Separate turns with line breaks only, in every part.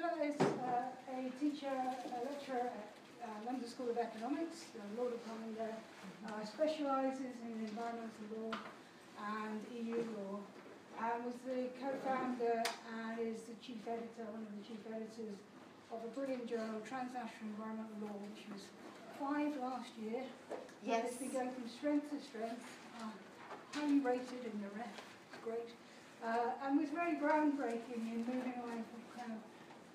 Attila is uh, a teacher, a lecturer at uh, London School of Economics, the law department there, uh, specialises in environmental law and EU law, and was the co-founder and is the chief editor, one of the chief editors of a brilliant journal, Transnational Environmental Law, which was five last year.
Yes.
It's been going from strength to strength, uh, highly rated in the REF, it's great. Uh, and was very groundbreaking in moving away from kind of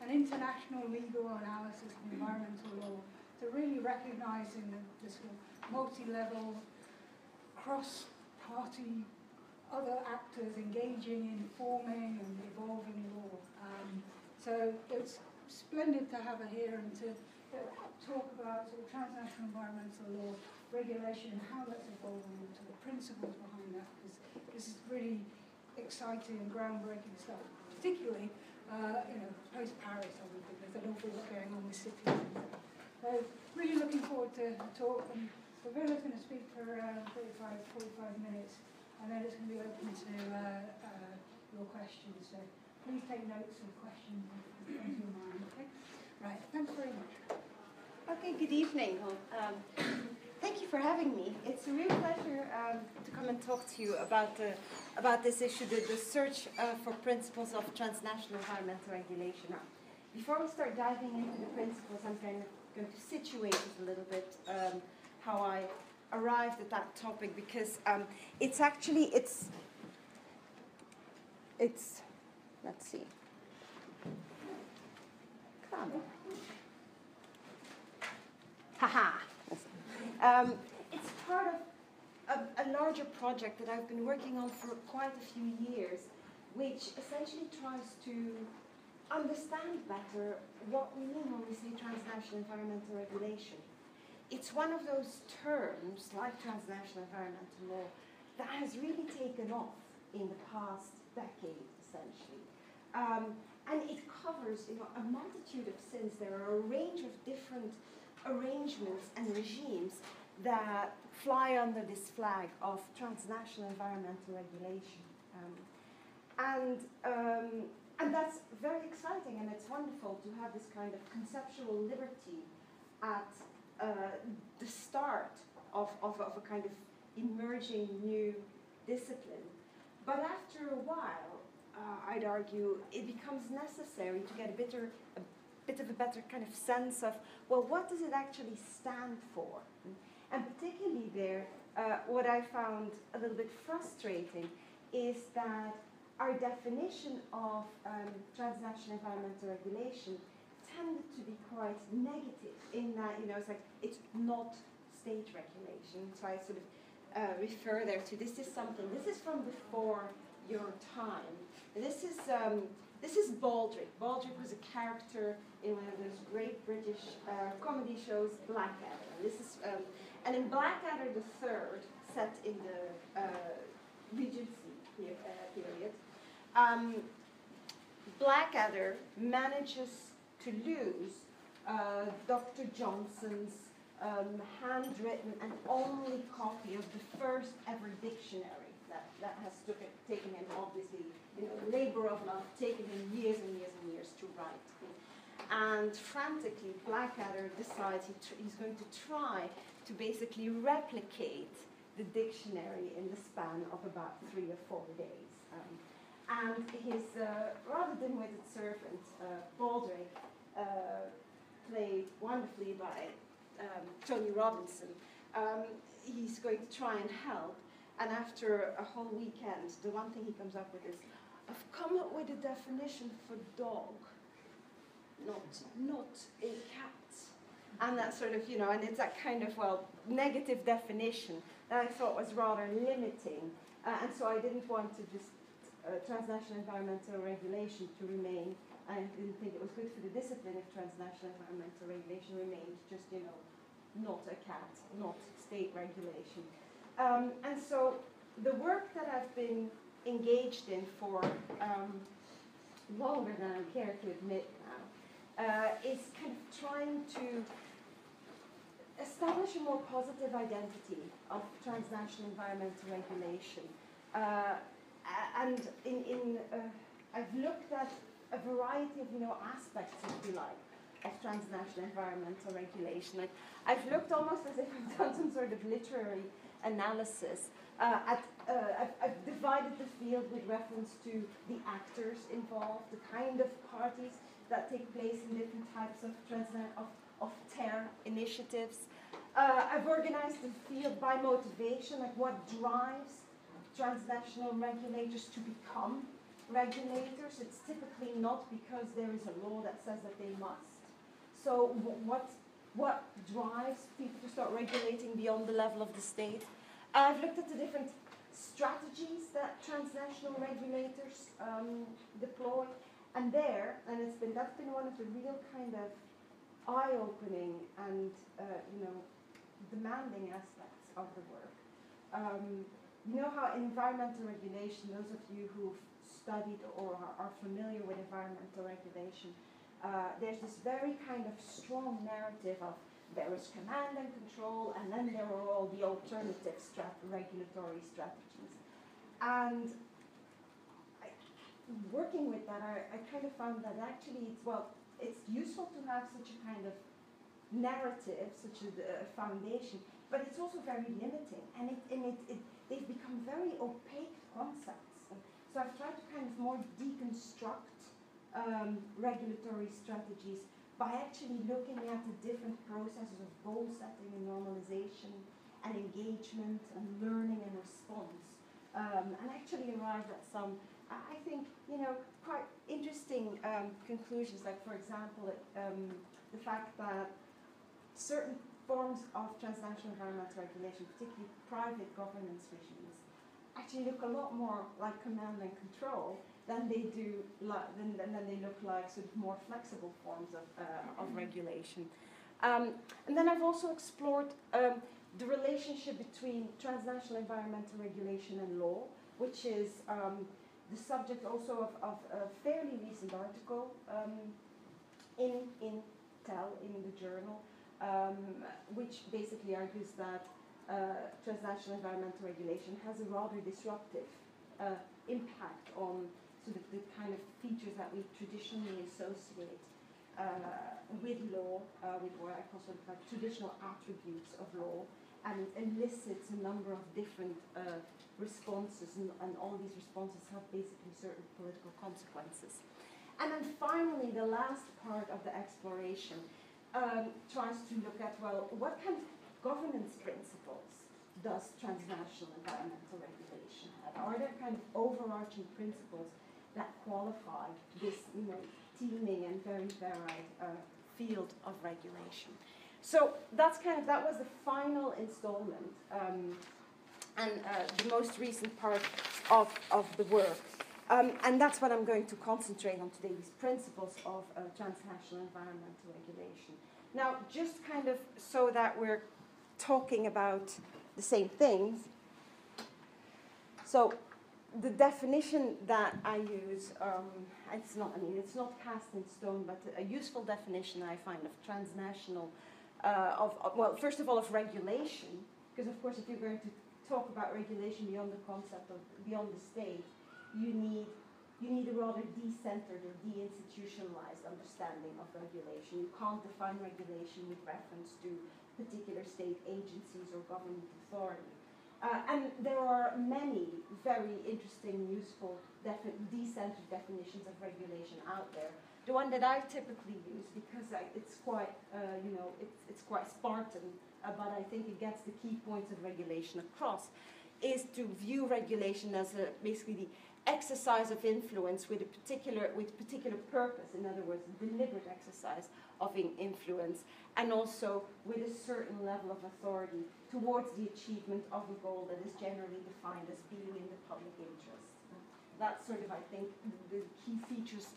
an international legal analysis of environmental law to really sort of multi-level, cross-party, other actors engaging in forming and evolving law. Um, so it's splendid to have her here and to talk about sort of transnational environmental law, regulation, how that's evolving, to the principles behind that, because this is really exciting and groundbreaking stuff, particularly uh, you know, post-Paris, think there's an awful lot going on with cities. So really looking forward to the talk, and Gabriela's going to speak for around 35, 45 minutes, and then it's going to be open to uh, uh, your questions. So please take notes of questions to your mind. Okay? Right. Thanks very much.
Okay, good evening. Um, thank you for having me. It's a real pleasure um, to come and talk to you about, about this issue, the, the search uh, for principles of transnational environmental regulation. Now, before we start diving into the principles, I'm kind of going to situate it a little bit, um, how I arrived at that topic, because um, it's actually, it's, it's, let's see. Come. Haha. Um, it's part of a, a, larger project that I've been working on for quite a few years, which essentially tries to understand better what we mean when we say transnational environmental regulation. It's one of those terms, like transnational environmental law, that has really taken off in the past decade, essentially. Um, and it covers you know, a multitude of sins. There are a range of different arrangements and regimes that fly under this flag of transnational environmental regulation. Um, and, um, and that's very exciting and it's wonderful to have this kind of conceptual liberty at uh, the start of, of, of a kind of emerging new discipline. But after a while, uh, I'd argue, it becomes necessary to get a, bitter, a bit of a better kind of sense of, well, what does it actually stand for? And particularly there, uh, what I found a little bit frustrating is that our definition of um, transnational environmental regulation tended to be quite negative in that, you know, it's like, it's not state regulation. So I sort of uh, refer there to this is something, this is from before your time. This is um, this is Baldrick. Baldrick was a character in one of those great British uh, comedy shows, Blackadder. And this is um, and in Blackadder the Third, set in the uh, Regency uh, period, um, Blackadder manages to lose uh, Dr. Johnson's um, handwritten and only copy of the first ever dictionary that, that has taken him, obviously, you know, labor of love, taking him years and years and years to write. And frantically, Blackadder decides he he's going to try to basically replicate the dictionary in the span of about three or four days. Um, and his uh, rather dim-witted servant, uh, Baldrick, uh, played wonderfully by um, Tony Robinson, um, he's going to try and help. And after a whole weekend, the one thing he comes up with is, I've come up with a definition for dog, not, not a cat. And that sort of, you know, and it's that kind of, well, negative definition that I thought was rather limiting. Uh, and so I didn't want to just, uh, transnational environmental regulation to remain, I didn't think it was good for the discipline if transnational environmental regulation remained just, you know, not a cat, not state regulation. Um, and so the work that I've been engaged in for um, longer than I care to admit now uh, is kind of trying to establish a more positive identity of transnational environmental regulation. Uh, and in, in uh, I've looked at a variety of you know aspects, if you like, of transnational environmental regulation. I, I've looked almost as if I've done some sort of literary analysis. Uh, at, uh, I've, I've, divided the field with reference to the actors involved, the kind of parties that take place in different types of, of, of TER initiatives. Uh, I've organized the field by motivation, like what drives transnational regulators to become regulators. It's typically not because there is a law that says that they must. So what, what drives people to start regulating beyond the level of the state? I've looked at the different strategies that transnational regulators um, deploy, and there, and it's been that's been one of the real kind of eye-opening and uh, you know demanding aspects of the work. Um, you know how environmental regulation, those of you who've studied or are, familiar with environmental regulation, uh, there's this very kind of strong narrative of there is command and control, and then there are all the alternative strat regulatory strategies. And I, working with that, I, I kind of found that actually it's, well, it's useful to have such a kind of narrative, such a uh, foundation, but it's also very limiting, and it, and it, it they've become very opaque concepts. So I've tried to kind of more deconstruct um, regulatory strategies by actually looking at the different processes of goal setting and normalization and engagement and learning and response. Um, and actually arrived at some, I think, you know, quite interesting um, conclusions, like, for example, um, the fact that certain forms of transnational environmental regulation, particularly private governance regimes, actually look a lot more like command and control than they do like, than, than they look like sort of more flexible forms of, uh, of regulation. Um, and then I've also explored um, the relationship between transnational environmental regulation and law, which is um, the subject also of, of, a fairly recent article um, in, in TEL, in the journal, um, which basically argues that uh, transnational environmental regulation has a rather disruptive uh, impact on sort of the kind of features that we traditionally associate uh, with law, uh, with what I call sort of like traditional attributes of law, and it elicits a number of different uh, responses, and, and all these responses have basically certain political consequences. And then finally, the last part of the exploration um, tries to look at, well, what kind of governance principles does transnational environmental regulation have? Are there kind of overarching principles that qualified this, you know, teeming and very varied uh, field of regulation? So that's kind of that was the final installment um, and uh, the most recent part of, of the work. Um, and that's what I'm going to concentrate on today, these principles of uh, transnational environmental regulation. Now, just kind of so that we're talking about the same things. So the definition that I use, um, it's not, I mean, it's not cast in stone, but a useful definition I find of transnational, uh, of, of, well, first of all, of regulation, because of course, if you're going to talk about regulation beyond the concept of beyond the state, you need you need a rather decentered or deinstitutionalized understanding of regulation. You can't define regulation with reference to particular state agencies or government authority. Uh, and there are many very interesting, useful, defi decentered definitions of regulation out there. The one that I typically use, because I, it's quite, uh, you know, it's, it's quite Spartan, uh, but I think it gets the key points of regulation across, is to view regulation as a, basically the exercise of influence with a particular with particular purpose in other words deliberate exercise of influence and also with a certain level of authority towards the achievement of a goal that is generally defined as being in the public interest that's sort of i think the key features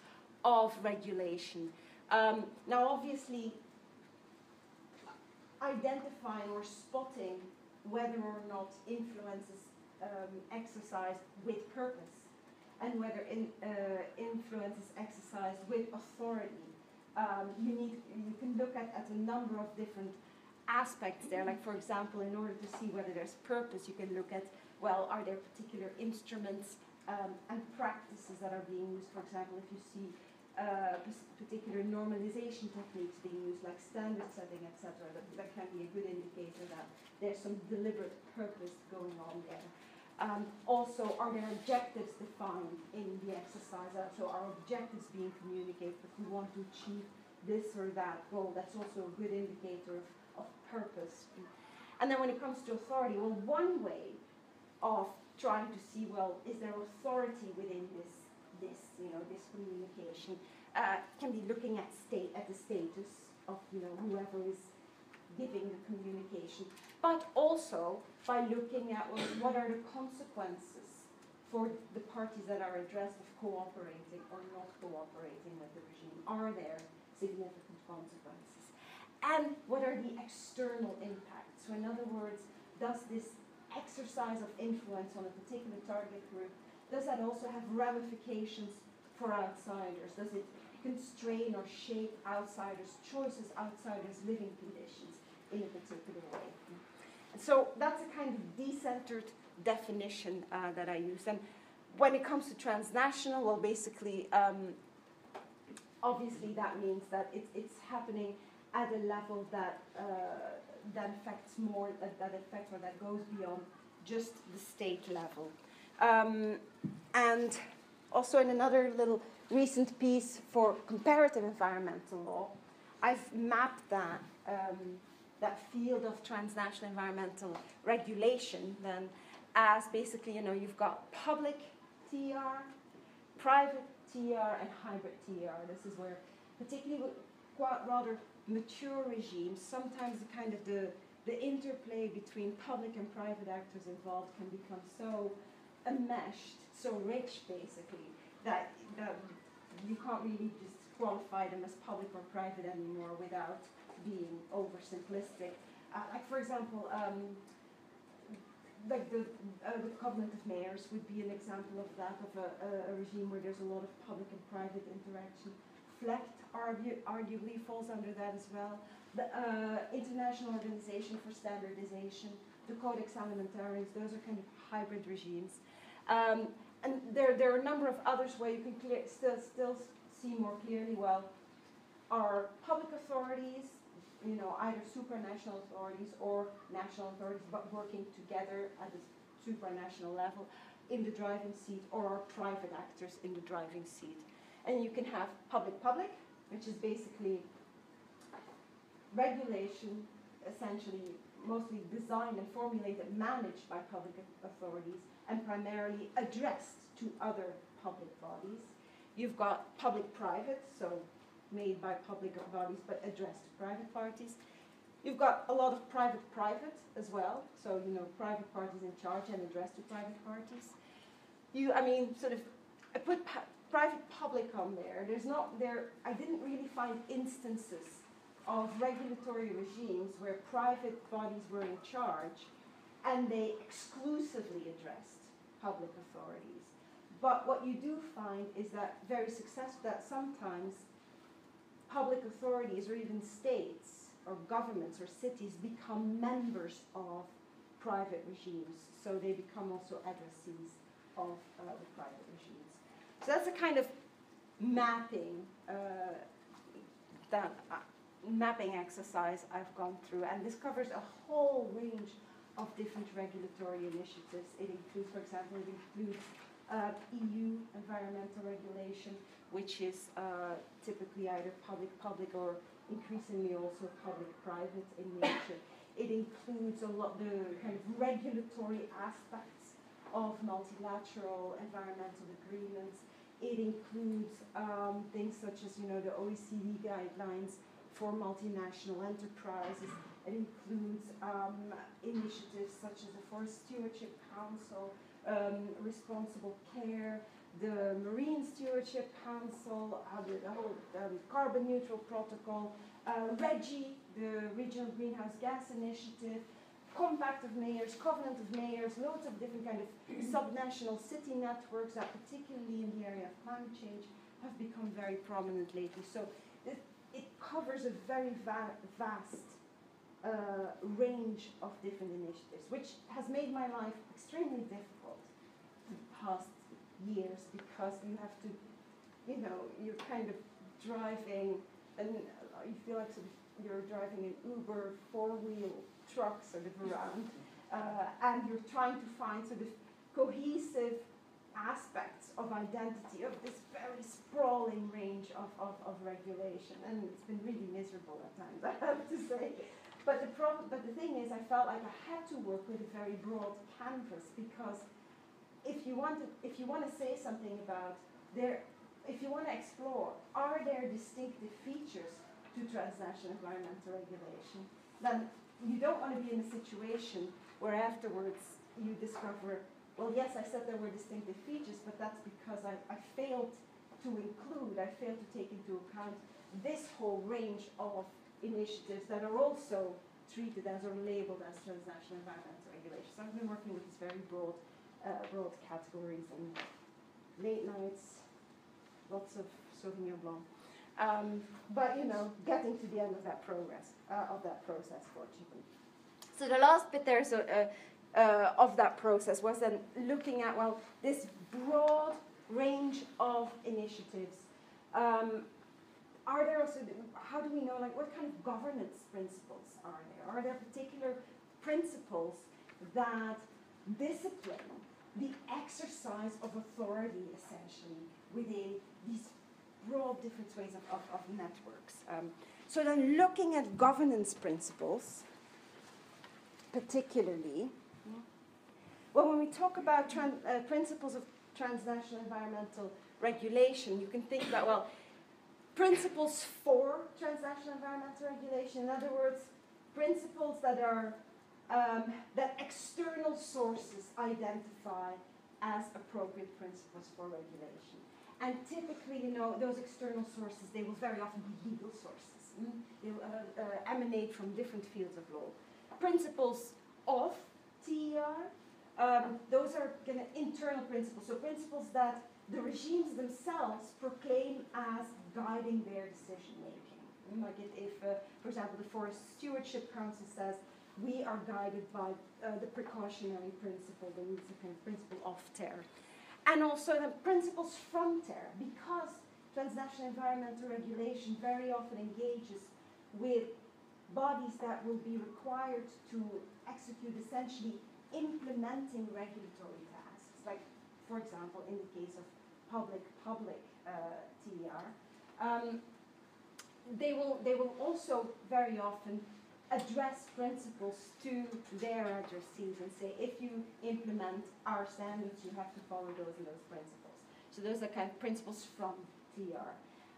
of regulation um, now obviously identifying or spotting whether or not influence is um, exercised with purpose and whether in, uh, influence is exercised with authority. Um, you need you can look at, at a number of different aspects there. Like for example, in order to see whether there's purpose, you can look at well, are there particular instruments um, and practices that are being used? For example, if you see uh, particular normalization techniques being used, like standard setting, etc., that, that can be a good indicator that there's some deliberate purpose going on there. Um, also, are there objectives defined in the exercise? Uh, so are objectives being communicated if we want to achieve this or that goal? That's also a good indicator of, of purpose. And then when it comes to authority, well, one way of trying to see, well, is there authority within this, this, you know, this communication? Uh, can be looking at state, at the status of, you know, whoever is giving the communication, but also by looking at what are the consequences for the parties that are addressed of cooperating or not cooperating with the regime. Are there significant consequences? And what are the external impacts? So, in other words, does this exercise of influence on a particular target group, does that also have ramifications for outsiders? Does it constrain or shape outsiders' choices, outsiders' living conditions? In a particular way. So that's a kind of decentered definition uh, that I use. And when it comes to transnational, well, basically, um, obviously that means that it's, it's happening at a level that uh, that affects more, that, that affects or that goes beyond just the state level. Um, and also in another little recent piece for comparative environmental law, I've mapped that um, that field of transnational environmental regulation then as basically, you know, you've got public TR, private TR, and hybrid TR. This is where, particularly with quite rather mature regimes, sometimes the kind of the, the interplay between public and private actors involved can become so enmeshed, so rich basically, that, that you can't really just qualify them as public or private anymore without being oversimplistic. Uh, like, for example, um, like the, uh, the Covenant of Mayors would be an example of that, of a, a, regime where there's a lot of public and private interaction. FLEGT argue, arguably falls under that as well. The uh, International Organization for Standardization, the Codex Alimentarius, those are kind of hybrid regimes. Um, and there, there are a number of others where you can clear, still, still see more clearly, well, are public authorities you know, either supranational authorities or national authorities, but working together at the supranational level in the driving seat, or private actors in the driving seat. And you can have public-public, which is basically regulation, essentially mostly designed and formulated, managed by public authorities, and primarily addressed to other public bodies. You've got public-private, so made by public bodies but addressed to private parties. You've got a lot of private-private as well, so you know private parties in charge and addressed to private parties. You, I mean, sort of, I put private-public on there. There's not there. I didn't really find instances of regulatory regimes where private bodies were in charge and they exclusively addressed public authorities. But what you do find is that very successful that sometimes public authorities or even states or governments or cities become members of private regimes. So they become also addressees of uh, the private regimes. So that's a kind of mapping uh, that uh, mapping exercise I've gone through, and this covers a whole range of different regulatory initiatives. It includes, for example, it includes uh, EU environmental regulation, which is uh, typically either public-public or increasingly also public-private in nature. It includes a lot the kind of regulatory aspects of multilateral environmental agreements. It includes um, things such as you know the OECD guidelines for multinational enterprises. It includes um, initiatives such as the Forest Stewardship Council, um, responsible care, the Marine Stewardship Council, uh, the, whole um, carbon neutral protocol, uh, RGGI, the Regional Greenhouse Gas Initiative, Compact of Mayors, Covenant of Mayors, loads of different kind of subnational city networks that particularly in the area of climate change have become very prominent lately. So it, it covers a very va vast uh, range of different initiatives, which has made my life extremely difficult the past years because you have to, you know, you're kind of driving, and you feel like sort of you're driving an Uber four-wheel truck sort of around, uh, and you're trying to find sort of cohesive aspects of identity of this very sprawling range of, of, of regulation. And it's been really miserable at times, I have to say. But the problem, but the thing is, I felt like I had to work with a very broad canvas because if you want to, if you want to say something about there, if you want to explore, are there distinctive features to transnational environmental regulation, then you don't want to be in a situation where afterwards you discover well, yes, I said there were distinctive features, but that's because I, I failed to include, I failed to take into account this whole range of initiatives that are also treated as or labeled as transnational environmental regulations. So I've been working with this very broad, uh, broad categories and late nights, lots of Sauvignon Blanc. Um, but you know, getting to the end of that progress, uh, of that process, fortunately. So the last bit there is a, uh, of that process was then looking at, well, this broad range of initiatives. Um, are there also, how do we know, like, what kind of governance principles are there? Are there particular principles that discipline the exercise of authority, essentially, within these broad different ways of, of, of networks? Um, so then looking at governance principles, particularly, well, when we talk about uh, principles of transnational environmental regulation, you can think about, well, principles for transnational environmental regulation, in other words, principles that are um, that external sources identify as appropriate principles for regulation. And typically, you know, those external sources, they will very often be legal sources. Mm? They will uh, uh, emanate from different fields of law. Principles of TER um, those are kind of internal principles, so principles that the regimes themselves proclaim as guiding their decision making. Like if, if uh, for example, the Forest Stewardship Council says we are guided by uh, the precautionary principle, the of principle of TER. And also the principles from TER, because transnational environmental regulation very often engages with bodies that will be required to execute essentially implementing regulatory tasks, like, for example, in the case of public-public uh, TER, um, they, will, they will also very often address principles to their addressees and say, if you implement our standards, you have to follow those and those principles. So those are kind of principles from TER.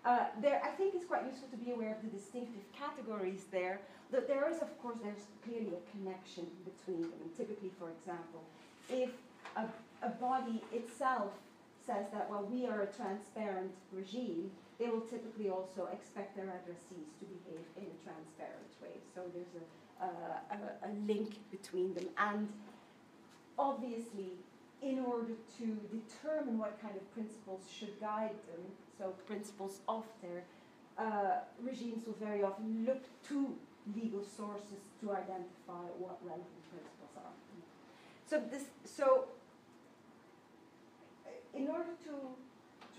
Uh, there, I think it's quite useful to be aware of the distinctive categories there. That there is, of course, there's clearly a connection between them. Typically, for example, if a, a body itself says that, well, we are a transparent regime, they will typically also expect their addressees to behave in a transparent way. So there's a, uh, a, a link between them. And obviously, in order to determine what kind of principles should guide them, so principles of their uh, regimes will very often look to legal sources to identify what relevant principles are. So this, so in order to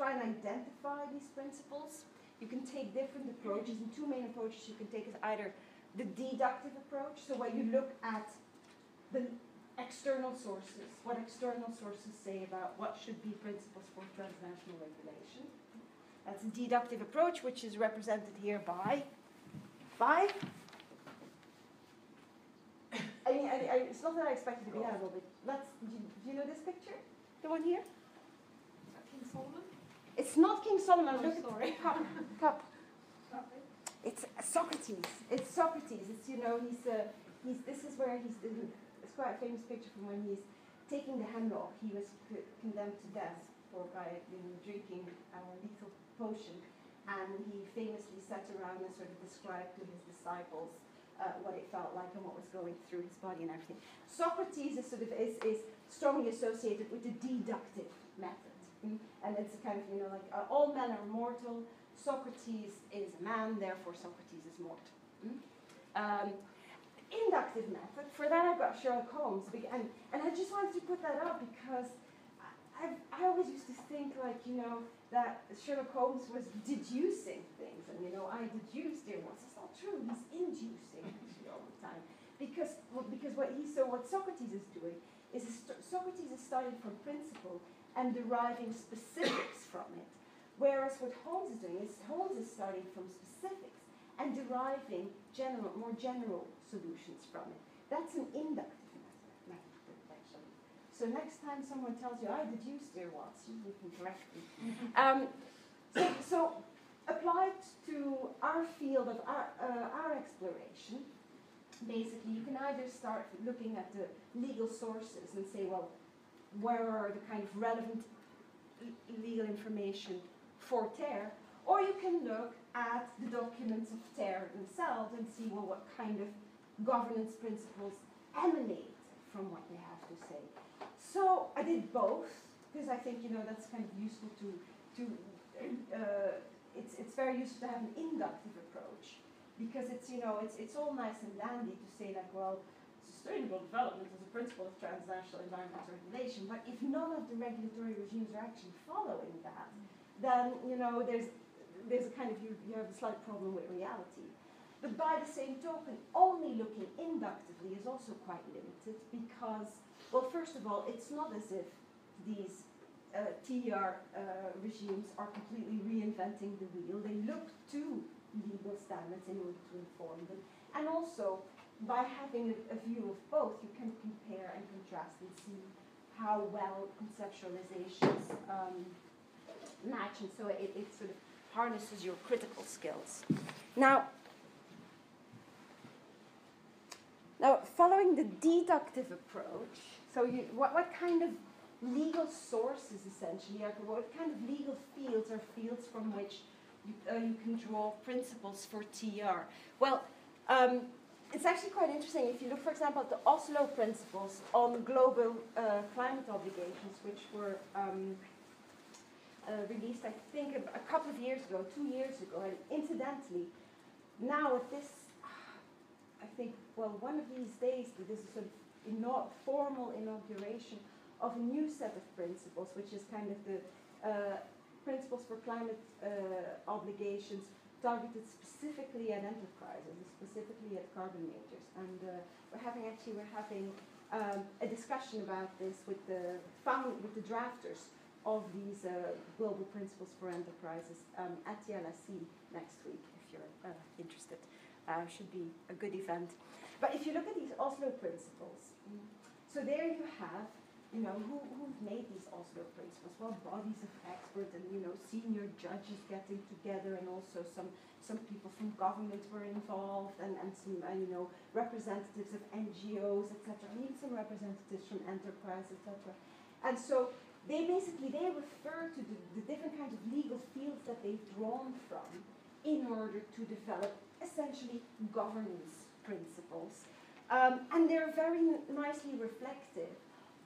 try and identify these principles, you can take different approaches, and two main approaches you can take is either the deductive approach, so where you look at the external sources, what external sources say about what should be principles for transnational regulation. That's a deductive approach, which is represented here by, by. I mean, I, I, it's not that I expected to be a little bit. Let's. Do you, do you know this picture? The one here?
King Solomon.
It's not King Solomon.
Oh,
Look
sorry.
at cup. cup. It's Socrates. It's Socrates. It's you know he's uh, he's this is where he's it's quite a famous picture from when he's taking the hemlock. He was condemned to death for by you know, drinking a lethal potion, and he famously sat around and sort of described to his disciples uh, what it felt like and what was going through his body and everything. Socrates is sort of is, is strongly associated with the deductive method? And it's kind of you know like uh, all men are mortal. Socrates is a man, therefore Socrates is mortal. Mm? Um, inductive method. For that, I've got Sherlock Holmes, and and I just wanted to put that up because I I always used to think like you know that Sherlock Holmes was deducing things. And, you know, I deduced there was. It's not true. He's inducing actually all the time. Because, well, because what he, so what Socrates is doing is Socrates is starting from principle and deriving specifics from it. Whereas what Holmes is doing is Holmes is starting from specifics and deriving general, more general solutions from it. That's an inductive method, actually. So next time someone tells you, I deduced there was, you can correct me. Um, so, so applied to our field of our, uh, our exploration, basically you can either start looking at the legal sources and say, well, where are the kind of relevant legal information for TER, or you can look at the documents of TER themselves and see, well, what kind of governance principles emanate from what they have to say. So I did both, because I think, you know, that's kind of useful to, to uh, it's, it's very useful to have an inductive approach because it's, you know, it's, it's all nice and dandy to say like, well, sustainable development is a principle of transnational environmental regulation, but if none of the regulatory regimes are actually following that, then, you know, there's, there's a kind of, you, you have a slight problem with reality. But by the same token, only looking inductively is also quite limited because, well, first of all, it's not as if these uh, TER uh, regimes are completely reinventing the wheel. They look to legal standards in order to inform them. And also, by having a, a, view of both, you can compare and contrast and see how well conceptualizations um, match, and so it, it sort of harnesses your critical skills. Now, now following the deductive approach, so you, what, what kind of legal sources essentially are, what kind of legal fields are fields from which you, uh, you can draw principles for TR? Well, um, it's actually quite interesting. If you look, for example, at the Oslo principles on global uh, climate obligations, which were um, uh, released, I think, a, couple of years ago, two years ago, and incidentally, now at this, I think, well, one of these days, this is a not formal inauguration of a new set of principles, which is kind of the uh, principles for climate uh, obligations targeted specifically at enterprises, specifically at carbon majors. And uh, we're having actually we're having um, a discussion about this with the found with the drafters of these uh, global principles for enterprises um, at the LSE next week, if you're uh, interested. Uh, should be a good event. But if you look at these Oslo principles, so there you have you know, who, who've made these Oslo principles? Well, bodies of experts and, you know, senior judges getting together and also some, some people from government were involved and, and some, uh, you know, representatives of NGOs, etc. Mean, some representatives from enterprise, etc. And so they basically, they refer to the, the different kinds of legal fields that they've drawn from in order to develop essentially governance principles. Um, and they're very nicely reflective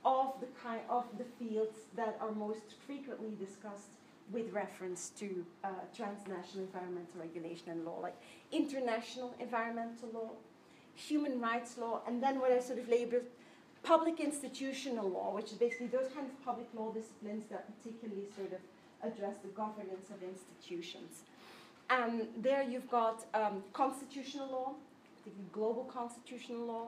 of the kind of the fields that are most frequently discussed with reference to uh, transnational environmental regulation and law, like international environmental law, human rights law, and then what I sort of labeled public institutional law, which is basically those kind of public law disciplines that particularly sort of address the governance of institutions. And there you've got um, constitutional law, global constitutional law,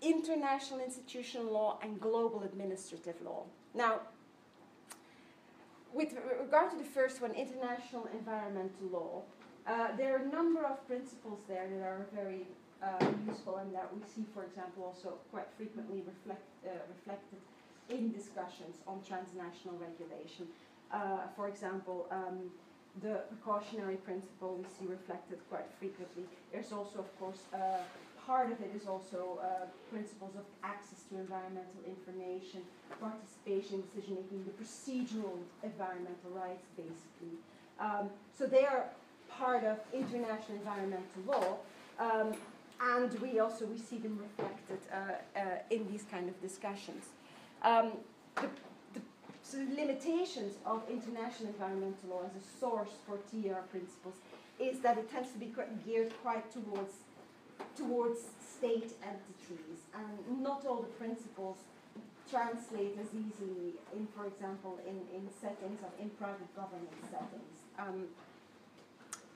international institutional law and global administrative law. Now, with regard to the first one, international environmental law, uh, there are a number of principles there that are very uh, useful and that we see, for example, also quite frequently reflect, uh, reflected in discussions on transnational regulation. Uh, for example, um, the precautionary principle we see reflected quite frequently. There's also, of course, uh, part of it is also uh, principles of access to environmental information, participation in decision making, the procedural environmental rights, basically. Um, so they are part of international environmental law, um, and we also we see them reflected uh, uh, in these kind of discussions. Um, the, the limitations of international environmental law as a source for TER principles is that it tends to be geared quite towards towards state entities, and not all the principles translate as easily in, for example, in, in settings of in private governance settings. Um,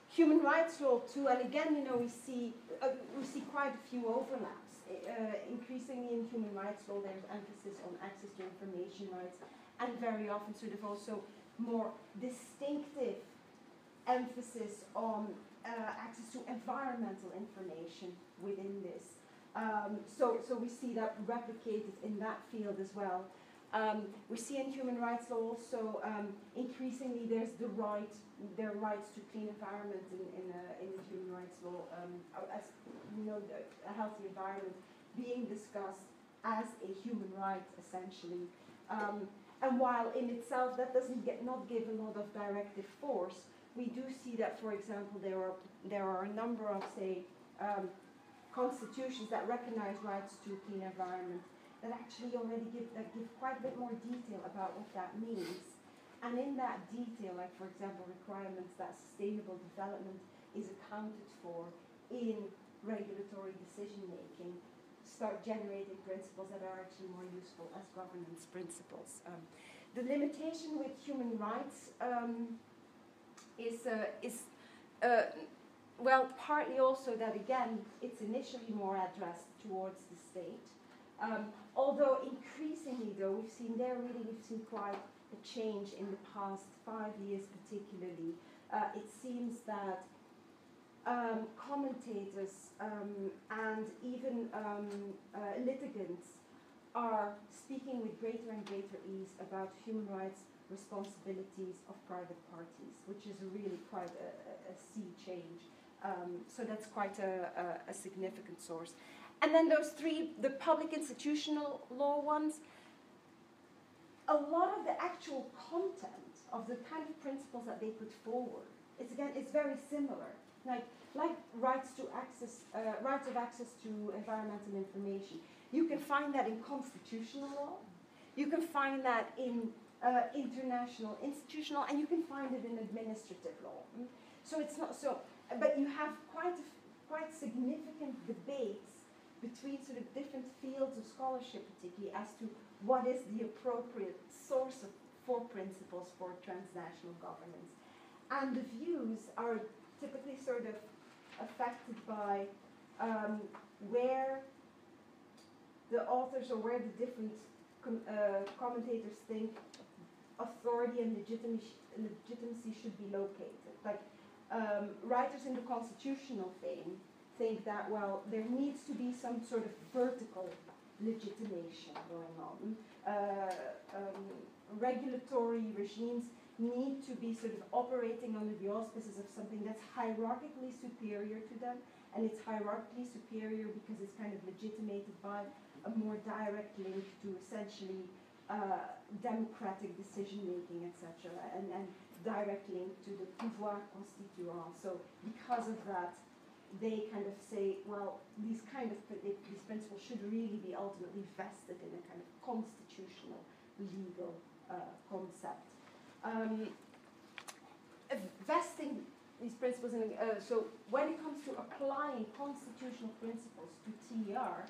human rights law too, and again, you know, we see uh, we see quite a few overlaps. Uh, increasingly in human rights law, there's emphasis on access to information rights, and very often sort of also more distinctive emphasis on access to environmental information within this. Um, so, so we see that replicated in that field as well. Um, we see in human rights law also um, increasingly there's the right, there are rights to clean environment in, in, uh, in human rights law, um, as you know, a healthy environment being discussed as a human right essentially. Um, and while in itself that doesn't get, not give a lot of directive force, we do see that, for example, there are, there are a number of, say, um, constitutions that recognize rights to a clean environment that actually already give, that give quite a bit more detail about what that means. And in that detail, like for example, requirements that sustainable development is accounted for in regulatory decision making, start generating principles that are actually more useful as governance principles. Um, the limitation with human rights um, is, uh, is uh, well, partly also that again, it's initially more addressed towards the state. Um, although increasingly, though, we've seen there really, we've seen quite a change in the past five years, particularly. Uh, it seems that um, commentators um, and even um, uh, litigants are speaking with greater and greater ease about human rights responsibilities of private parties, which is really quite a, a sea change. Um, so that's quite a, a, significant source. And then those three, the public institutional law ones, a lot of the actual content of the kind of principles that they put forward, it's again, it's very similar. Like, like rights to access, uh, rights of access to environmental information. You can find that in constitutional law. You can find that in uh, international, institutional, and you can find it in administrative law. So it's not so, but you have quite a, quite significant debates between sort of different fields of scholarship, particularly as to what is the appropriate source of, for principles for transnational governance. And the views are typically sort of affected by um, where the authors or where the different com uh, commentators think authority and legitimacy, legitimacy should be located. Like um, writers in the constitutional vein think that, well, there needs to be some sort of vertical legitimation going on. Uh, um, regulatory regimes need to be sort of operating under the auspices of something that's hierarchically superior to them, and it's hierarchically superior because it's kind of legitimated by a more direct link to essentially uh, democratic decision making, etc., and, and direct link to the pouvoir constituant. So because of that, they kind of say, well, these kind of these principles should really be ultimately vested in a kind of constitutional legal uh, concept. Um, vesting these principles in, uh, so when it comes to applying constitutional principles to TER,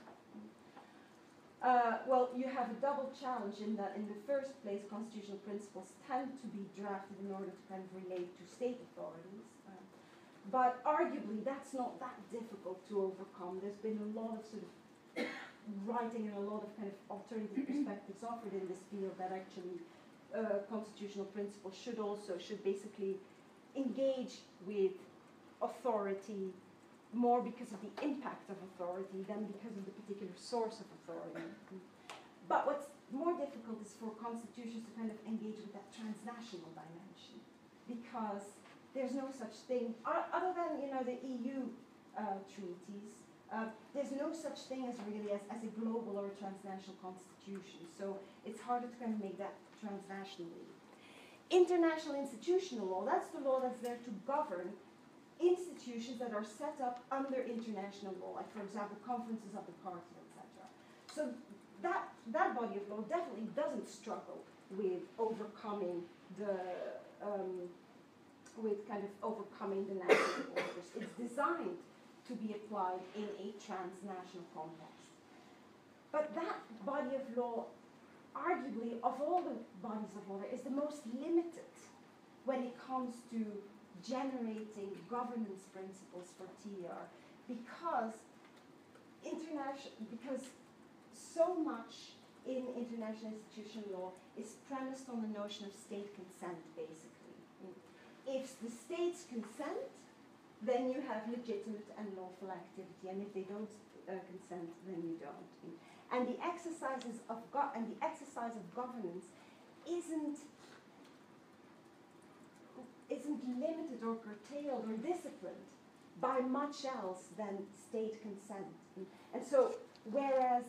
uh, well, you have a double challenge in that, in the first place, constitutional principles tend to be drafted in order to kind of relate to state authorities. Uh, but arguably, that's not that difficult to overcome. There's been a lot of sort of writing and a lot of kind of alternative perspectives offered in this field that actually uh, constitutional principles should also should basically engage with authority more because of the impact of authority than because of the particular source of authority. But what's more difficult is for constitutions to kind of engage with that transnational dimension because there's no such thing, other than you know the EU uh, treaties, uh, there's no such thing as really as, as a global or a transnational constitution. So it's harder to kind of make that transnationally. International institutional law, that's the law that's there to govern institutions that are set up under international law, like for example, conferences of the parties, etc. So that, that body of law definitely doesn't struggle with overcoming the, um, with kind of overcoming the national borders. It's designed to be applied in a transnational context. But that body of law, arguably, of all the bodies of law, is the most limited when it comes to generating governance principles for TER because international because so much in international institutional law is premised on the notion of state consent basically. If the states consent, then you have legitimate and lawful activity, and if they don't uh, consent, then you don't. And the exercises of and the exercise of governance isn't isn't limited or curtailed or disciplined by much else than state consent. And so, whereas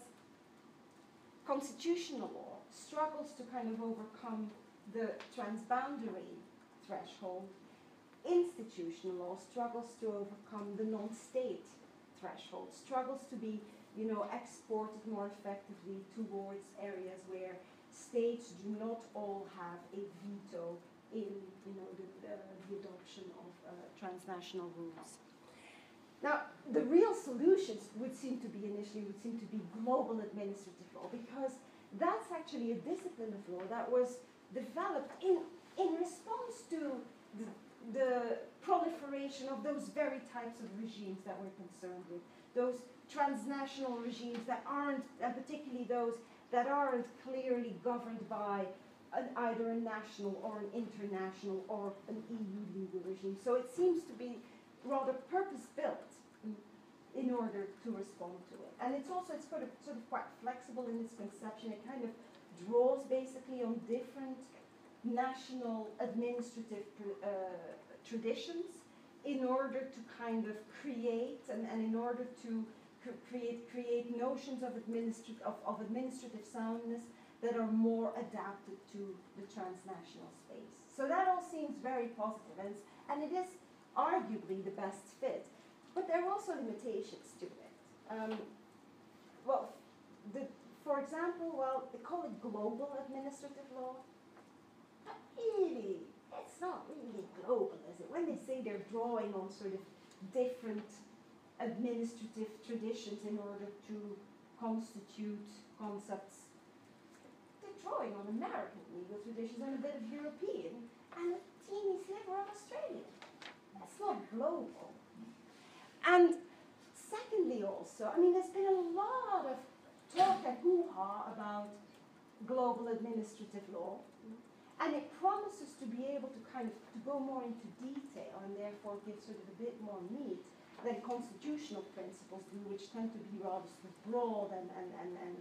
constitutional law struggles to kind of overcome the transboundary threshold, institutional law struggles to overcome the non-state threshold, struggles to be, you know, exported more effectively towards areas where states do not all have a veto in, you know, the, the, the adoption of uh, transnational rules. Now, the real solutions would seem to be initially would seem to be global administrative law because that's actually a discipline of law that was developed in, in response to the, the proliferation of those very types of regimes that we're concerned with, those transnational regimes that aren't, and particularly those that aren't clearly governed by an, either a national or an international or an EU legal regime. So it seems to be rather purpose built in order to respond to it. And it's also it's sort of sort of quite flexible in its conception. It kind of draws basically on different national administrative uh, traditions in order to kind of create and, and in order to create create notions of, administrative of, of administrative soundness that are more adapted to the transnational space. So that all seems very positive, and, and it is arguably the best fit. But there are also limitations to it. Um, well, the, for example, well, they call it global administrative law. But really, it's not really global, is it? When they say they're drawing on sort of different administrative traditions in order to constitute concepts, drawing on American legal traditions and a bit of European and a teeny sliver of Australian. That's not global. And secondly, also, I mean, there's been a lot of talk and hoo ha about global administrative law. And it promises to be able to kind of to go more into detail and therefore give sort of a bit more meat than constitutional principles do, which tend to be rather sort of broad and, and, and, and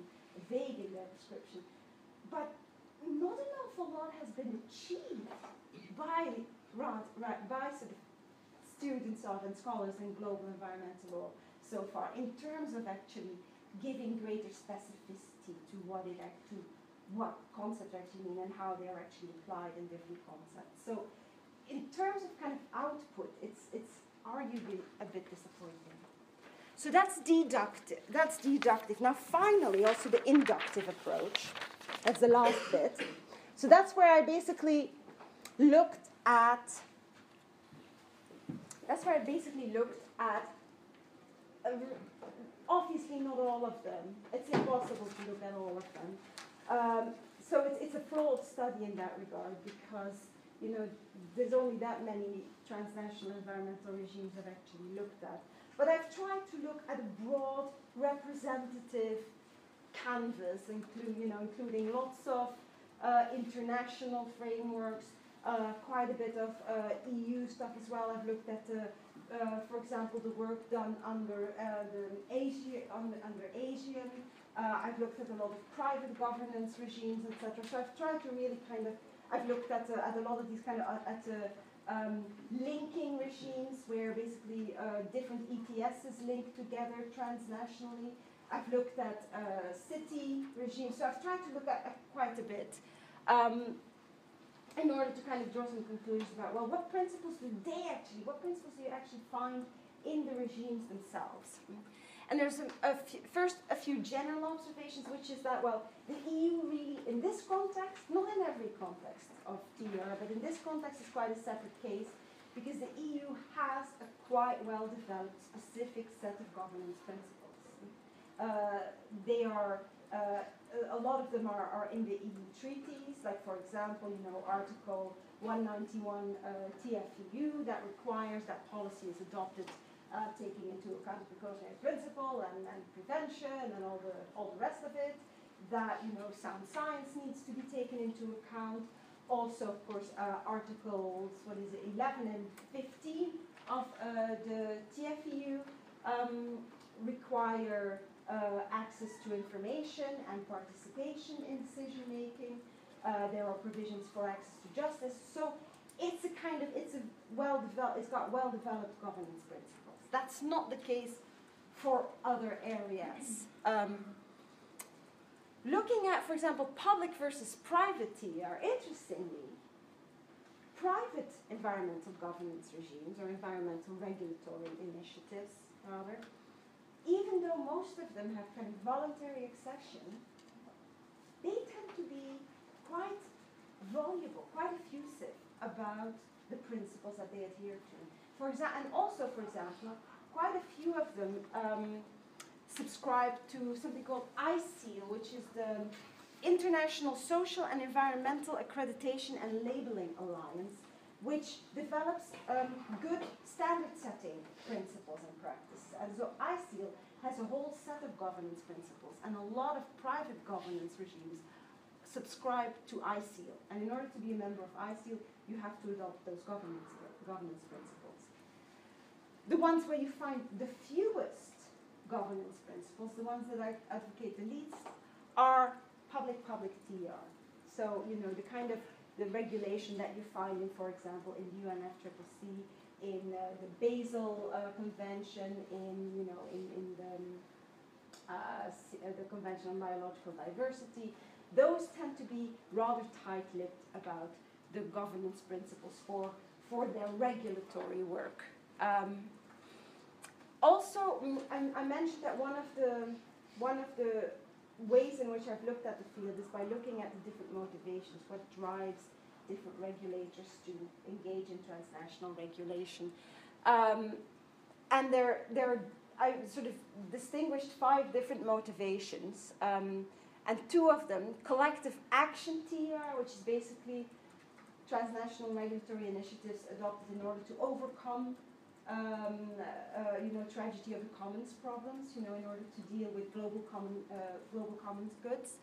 vague in their description. But not an awful lot has been achieved by, by sort of students of and scholars in global environmental law so far in terms of actually giving greater specificity to what it to what concepts actually mean and how they are actually applied in different concepts. So in terms of kind of output, it's it's arguably a bit disappointing. So that's deductive. That's deductive. Now, finally, also the inductive approach. That's the last bit. So that's where I basically looked at. That's where I basically looked at. Uh, obviously, not all of them. It's impossible to look at all of them. Um, so it's, it's a flawed study in that regard because you know there's only that many transnational environmental regimes I've actually looked at. But I've tried to look at a broad representative canvas, including, you know, including lots of uh, international frameworks, uh, quite a bit of uh, EU stuff as well. I've looked at, uh, for example, the work done under uh, the Asia, under, under ASEAN. Uh, I've looked at a lot of private governance regimes, etc. So I've tried to really kind of, I've looked at, at a lot of these kind of, at um, linking regimes where basically uh, different ETSs link together transnationally. I've looked at uh, city regimes, so I've tried to look at, at quite a bit um, in order to kind of draw some conclusions about, well, what principles do they actually, what principles do you actually find in the regimes themselves? And there's a, a few, first a few general observations, which is that, well, the EU really, in this context, not in every context of TER, but in this context is quite a separate case because the EU has a quite well developed specific set of governance principles. Uh, they are Uh, a lot of them are, are in the EU treaties, like for example, you know, Article 191 uh, TFEU that requires that policy is adopted uh, taking into account the precautionary principle and, and prevention and all the, all the rest of it. That, you know, sound science needs to be taken into account. Also, of course, uh, Articles, what is it, 11 and 15 of uh, the TFEU um, require uh, access to information and participation in decision making. Uh, there are provisions for access to justice. So it's a kind of it's a well developed it's got well developed governance principles. That's not the case for other areas. Um, looking at, for example, public versus private TR, interestingly, private environmental governance regimes or environmental regulatory initiatives, rather, even though most of them have kind of voluntary accession, they tend to be quite voluble, quite effusive about the principles that they adhere to. For example, and also, for example, quite a few of them um, subscribe to something called ISEAL, which is the International Social and Environmental Accreditation and Labeling Alliance, which develops um, good standard setting principles and practices. And so ISEAL has a whole set of governance principles, and a lot of private governance regimes subscribe to ISEAL. And in order to be a member of ISEAL, you have to adopt those governance, governance principles. The ones where you find the fewest governance principles, the ones that I advocate the least, are public-public TR. So, you know, the kind of the regulation that you find in, for example, in UNFCCC in uh, the Basel uh, Convention, in you know, in, in the, um, uh, the Convention on Biological Diversity, those tend to be rather tight-lipped about the governance principles for for their regulatory work. Um, also, I, I mentioned that one of the one of the ways in which I've looked at the field is by looking at the different motivations, what drives different regulators to engage in transnational regulation. Um, and there, there, I sort of distinguished five different motivations. Um, and two of them, collective action TR, which is basically transnational regulatory initiatives adopted in order to overcome um, uh, you know, tragedy of the commons problems, you know, in order to deal with global common, uh, global commons goods.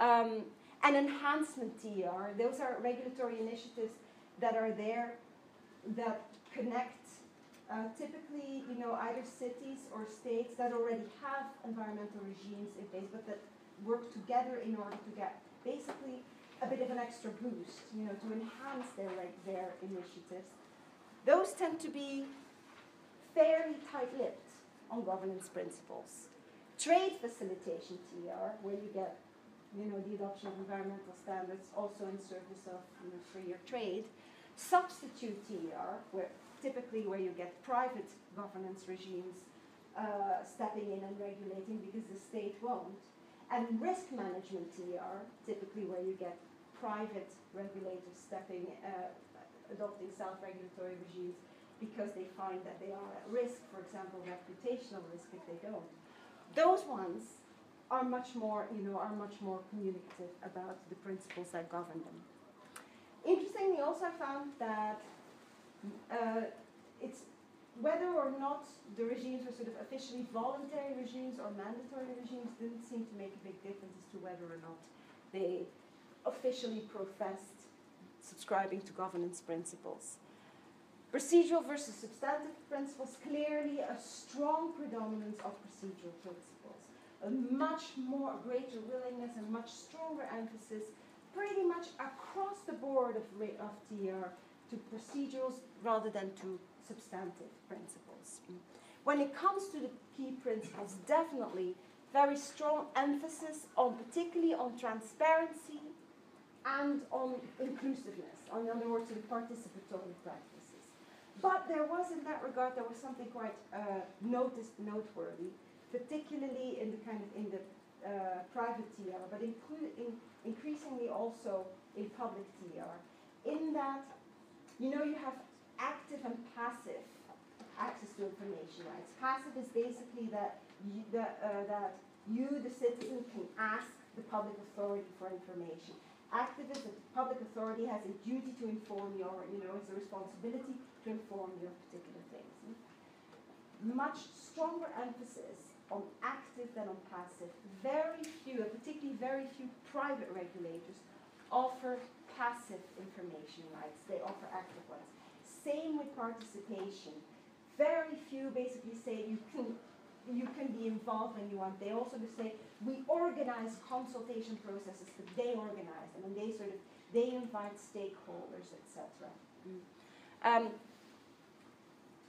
Um, and enhancement TR, those are regulatory initiatives that are there that connect uh, typically, you know, either cities or states that already have environmental regimes in place, but that work together in order to get basically a bit of an extra boost, you know, to enhance their, their initiatives. Those tend to be fairly tight-lipped on governance principles. Trade facilitation TR, where you get you know, the adoption of environmental standards also in service of you know, freer trade. Substitute TR, where typically where you get private governance regimes uh, stepping in and regulating because the state won't. And risk management TR, typically where you get private regulators stepping, uh, adopting self-regulatory regimes because they find that they are at risk, for example, reputational risk if they don't. Those ones are much more, you know, are much more communicative about the principles that govern them. Interestingly, also I found that uh, it's whether or not the regimes were sort of officially voluntary regimes or mandatory regimes didn't seem to make a big difference as to whether or not they officially professed subscribing to governance principles. Procedural versus substantive principles, clearly a strong predominance of procedural principles a much more greater willingness and much stronger emphasis pretty much across the board of, of TR to procedurals rather than to substantive principles. When it comes to the key principles, definitely very strong emphasis on particularly on transparency and on inclusiveness, in other words, in participatory practices. But there was in that regard, there was something quite uh, noticed, noteworthy, particularly in the kind of in the uh, private TR, but inclu- in increasingly also in public TR. In that, you know, you have active and passive access to information rights. Passive is basically that you, that, uh, that You, the citizen, can ask the public authority for information. Activist, the public authority has a duty to inform you, you know, it's a responsibility to inform you of particular things. Much stronger emphasis on active than on passive. Very few, and particularly very few private regulators, offer passive information rights. They offer active ones. Same with participation. Very few basically say you can you can be involved when you want. They also say we organize consultation processes, but they organize them and they sort of they invite stakeholders, etc. Mm. Um,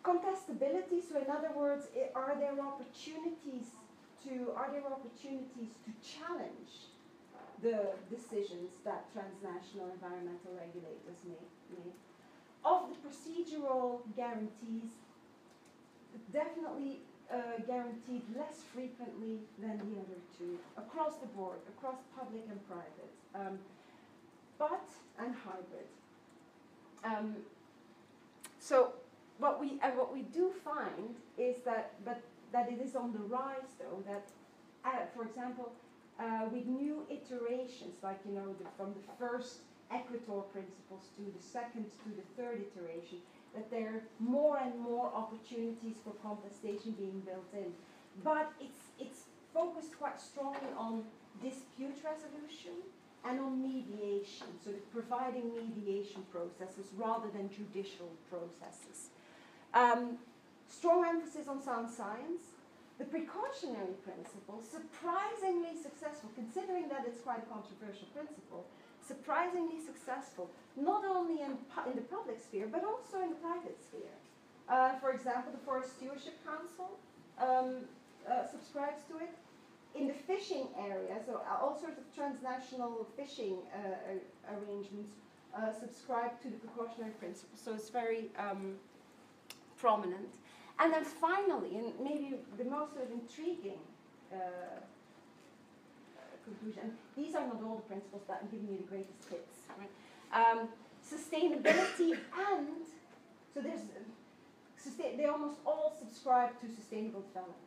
contestability. So in other words, are there opportunities to are there opportunities to challenge the decisions that transnational environmental regulators make? make? Of the procedural guarantees, definitely uh, guaranteed less frequently than the other two, across the board, across public and private, um, but and hybrid. Um, so what we what we do find is that, but that it is on the rise, though. That, uh, for example, uh, with new iterations, like you know, the, from the first Equator principles to the second to the third iteration, that there are more and more opportunities for contestation being built in. But it's, it's focused quite strongly on dispute resolution and on mediation, sort of providing mediation processes rather than judicial processes. Um, strong emphasis on sound science. The precautionary principle, surprisingly successful, considering that it's quite a controversial principle, surprisingly successful, not only in, in the public sphere, but also in the private sphere. Uh, for example, the Forest Stewardship Council um, uh, subscribes to it. In the fishing area, so uh, all sorts of transnational fishing uh, arrangements uh, subscribe to the precautionary principle, so it's very um, prominent. And then finally, and maybe the most sort of intriguing uh, conclusion. These are not all the principles, but I'm giving you the greatest hits. Right? Um, sustainability and so there's sustain, they almost all subscribe to sustainable development.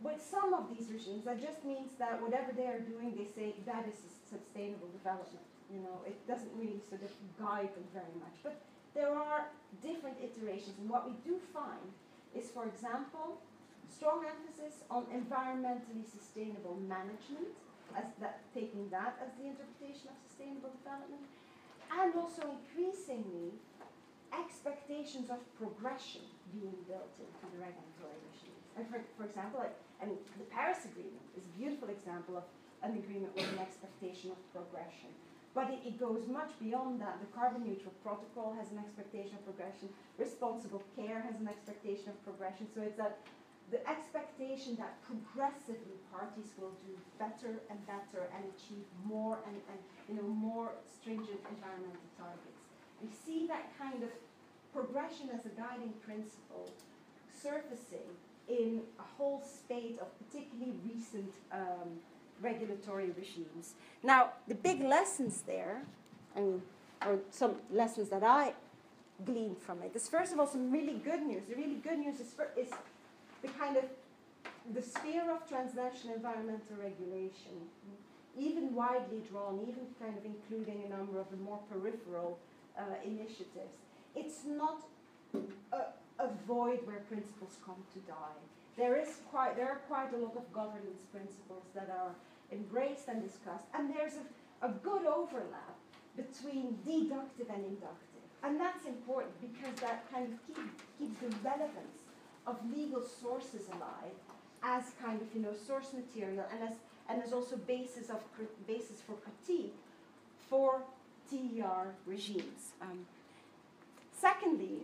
With some of these regimes, that just means that whatever they are doing, they say that is sustainable development. You know, it doesn't really sort of guide them very much. But there are different iterations, and what we do find is, for example, strong emphasis on environmentally sustainable management, as that, taking that as the interpretation of sustainable development, and also increasingly expectations of progression being built into the regulatory regimes. And for, for example, like, and the Paris Agreement is a beautiful example of an agreement with an expectation of progression. But it, it, goes much beyond that. The carbon neutral protocol has an expectation of progression. Responsible care has an expectation of progression. So it's that the expectation that progressively parties will do better and better and achieve more and, and you know more stringent environmental targets. We see that kind of progression as a guiding principle surfacing in a whole spate of particularly recent um, regulatory regimes. Now, the big lessons there, and or some lessons that I gleaned from it, is first of all some really good news. The really good news is, for, is the kind of the sphere of transnational environmental regulation, even widely drawn, even kind of including a number of the more peripheral uh, initiatives, it's not a, a void where principles come to die. There is quite there are quite a lot of governance principles that are embraced and discussed, and there's a, a good overlap between deductive and inductive. And that's important because that kind of keep, keeps the relevance of legal sources alive as kind of you know source material and as and as also basis of basis for critique for TER regimes. Um, secondly,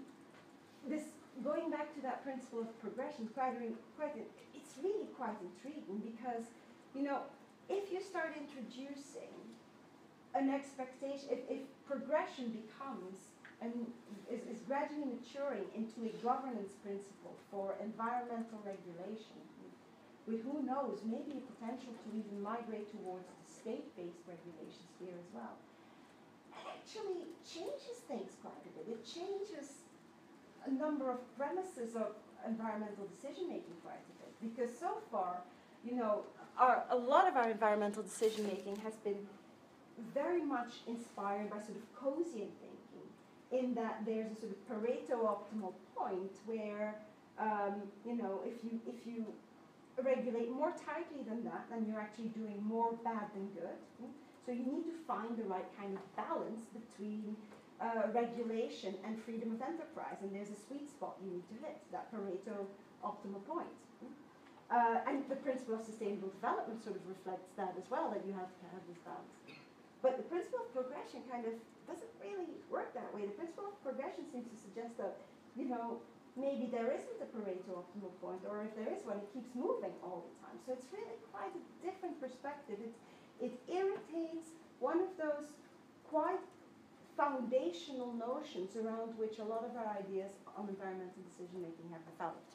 this going back to that principle of progression, quite, quite it's really quite intriguing because you know if you start introducing an expectation, if, if progression becomes and is, is gradually maturing into a governance principle for environmental regulation, with who knows, maybe a potential to even migrate towards the state-based regulations here as well. It actually changes things quite a bit. It changes a number of premises of environmental decision making quite a bit. Because so far, you know, our, a lot of our environmental decision making has been very much inspired by sort of Coasian thinking, in that there's a sort of Pareto optimal point where, um, you know, if you if you regulate more tightly than that, then you're actually doing more bad than good. So you need to find the right kind of balance between uh, regulation and freedom of enterprise, and there's a sweet spot you need to hit, that Pareto optimal point. Uh, and the principle of sustainable development sort of reflects that as well, that you have to have this balance. But the principle of progression kind of doesn't really work that way. The principle of progression seems to suggest that, you know, maybe there isn't a Pareto optimal point, or if there is one, it keeps moving all the time. So it's really quite a different perspective. It, it irritates one of those quite foundational notions around which a lot of our ideas on environmental decision making have developed.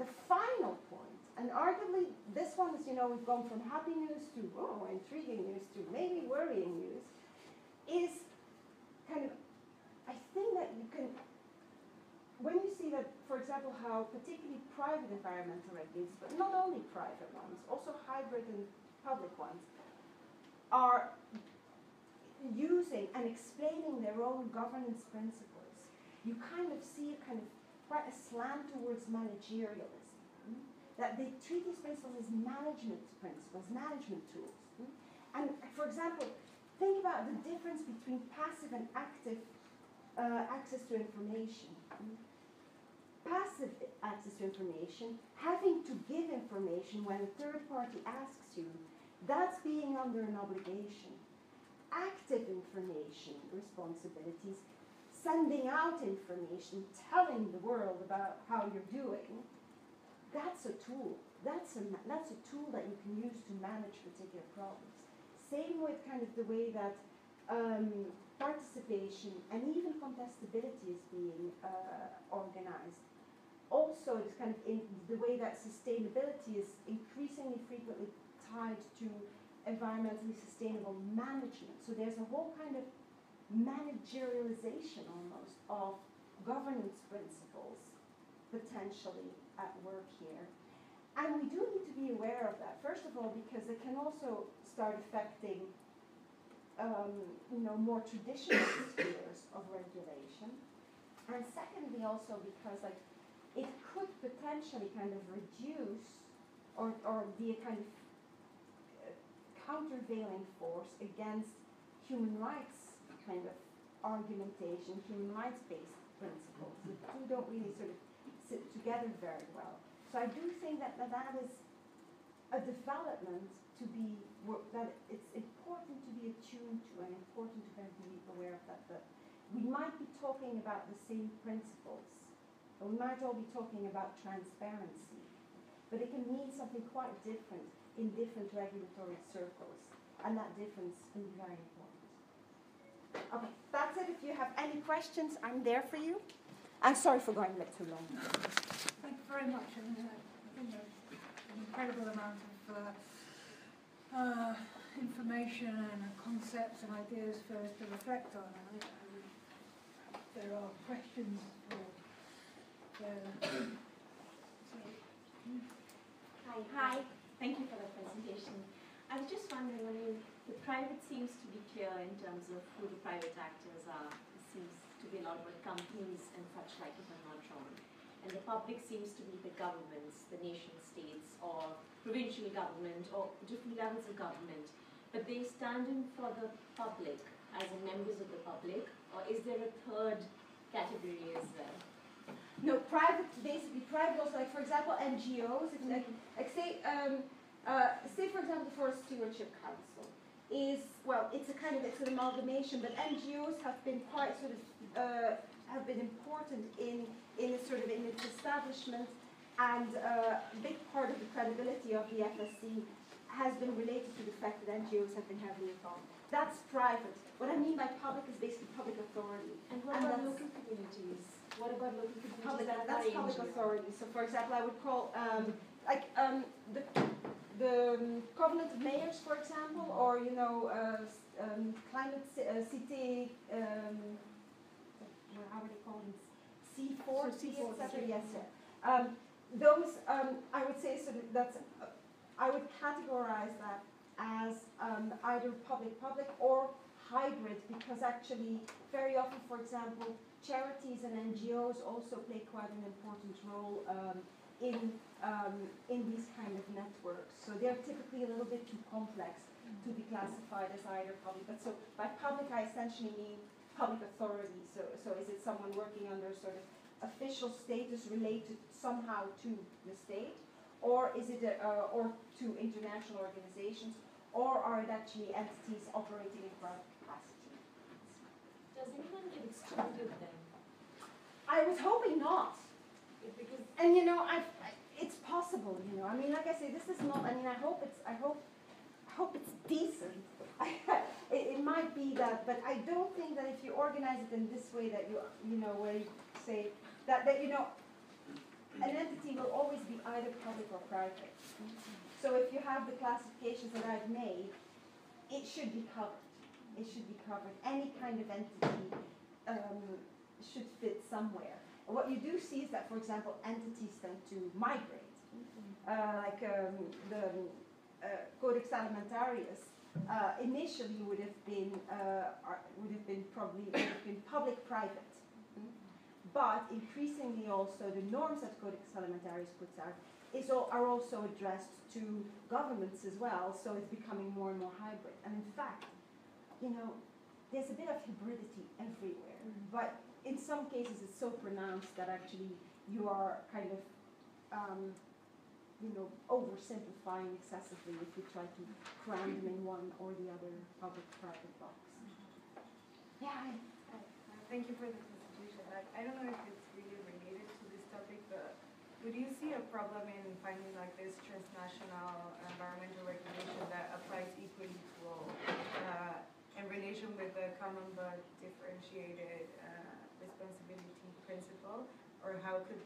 The final point and arguably, this one is, you know, we've gone from happy news to, oh, intriguing news to maybe worrying news, is kind of, I think that you can, when you see that, for example, how particularly private environmental regulators, but not only private ones, also hybrid and public ones, are using and explaining their own governance principles, you kind of see a kind of quite a slant towards managerialism that they treat these principles as management principles, management tools. Hmm? And for example, think about the difference between passive and active uh, access to information. Hmm? Passive access to information, having to give information when a third party asks you, that's being under an obligation. Active information responsibilities, sending out information, telling the world about how you're doing, that's a tool. That's a, that's a tool that you can use to manage particular problems. Same with kind of the way that um, participation and even contestability is being uh, organized. Also, it's kind of in the way that sustainability is increasingly frequently tied to environmentally sustainable management. So there's a whole kind of managerialization almost of governance principles potentially at work here. And we do need to be aware of that, first of all, because it can also start affecting um, you know, more traditional spheres of regulation. And secondly, also because like it could potentially kind of reduce or, or be a kind of uh, countervailing force against human rights kind of argumentation, human rights-based principles. Two don't really sort of sit together very well. So I do think that that, is a development to be, that it's important to be attuned to and important to be aware of that, that we might be talking about the same principles, or we might all be talking about transparency, but it can mean something quite different in different regulatory circles, and that difference can be very important. Okay, that's it. If you have any questions, I'm there for you. I'm sorry for going a bit too long.
Thank you very much. And, uh, I think an incredible amount of uh, uh, information and concepts and ideas for us to reflect on. And there are questions for.
Hi. Hi. Thank you for the presentation. I was just wondering, I mean, the private seems to be clear in terms of who the private actors are. It seems to be a lot about companies and such like, if I'm not wrong. And the public seems to be the governments, the nation states, or provincial government, or different levels of government. But they stand in for the public as members of the public, or is there a third category as well?
No, private, basically private also, like for example, NGOs, like, like say, um, uh, say for example, the Forest Stewardship Council is, well, it's a kind of, it's an amalgamation, but NGOs have been quite sort of uh, have been important in, in a sort of in its establishment and uh, a big part of the credibility of the FSC has been related to the fact that NGOs have been heavily involved. That's private. What I mean by public is basically public authority.
And what and about local communities? What about local communities?
Public, that that's public NGO? authority. So, for example, I would call um, like um, the the um, Covenant of Mayors, for example, or you know, uh, um, climate uh, city. Um, how are they called? C40,
C40
etc. Yes, sir. Um, those, um, I would say, of, that's I would categorize that as um, either public-public or hybrid because actually very often, for example, charities and NGOs also play quite an important role um, in, um, in these kind of networks. So they're typically a little bit too complex to be classified as either public. But so by public, I essentially mean public authority. So, so is it someone working under sort of official status related somehow to the state? Or is it, a, uh, or to international organizations? Or are it actually entities operating in private capacity?
Does England get excluded then?
I was hoping not.
Because
And you know, I, I, it's possible. You know, I mean, like I say, this is not. I mean, I hope it's. I hope. I hope it's decent. it, it might be that, but I don't think that if you organize it in this way, that you, you know, where you say that that you know, an entity will always be either public or private. So if you have the classifications that I've made, it should be covered. It should be covered. Any kind of entity um, should fit somewhere. What you do see is that, for example, entities tend to migrate. Uh, like um, the uh, Codex Alimentarius uh, initially would have been uh, would have been probably would have been public-private, but increasingly also the norms that Codex Alimentarius puts out is al- are also addressed to governments as well. So it's becoming more and more hybrid. And in fact, you know, there's a bit of hybridity everywhere, but in some cases it's so pronounced that actually you are kind of, um, you know, oversimplifying excessively if you try to cram them in one or the other public-private box. Yeah, I-
Uh, Thank you for the presentation. I, I don't know if it's really related to this topic, but would you see a problem in finding like this transnational environmental regulation that applies equally to all uh, in relation with the common but differentiated uh, responsibility principle? Or how could,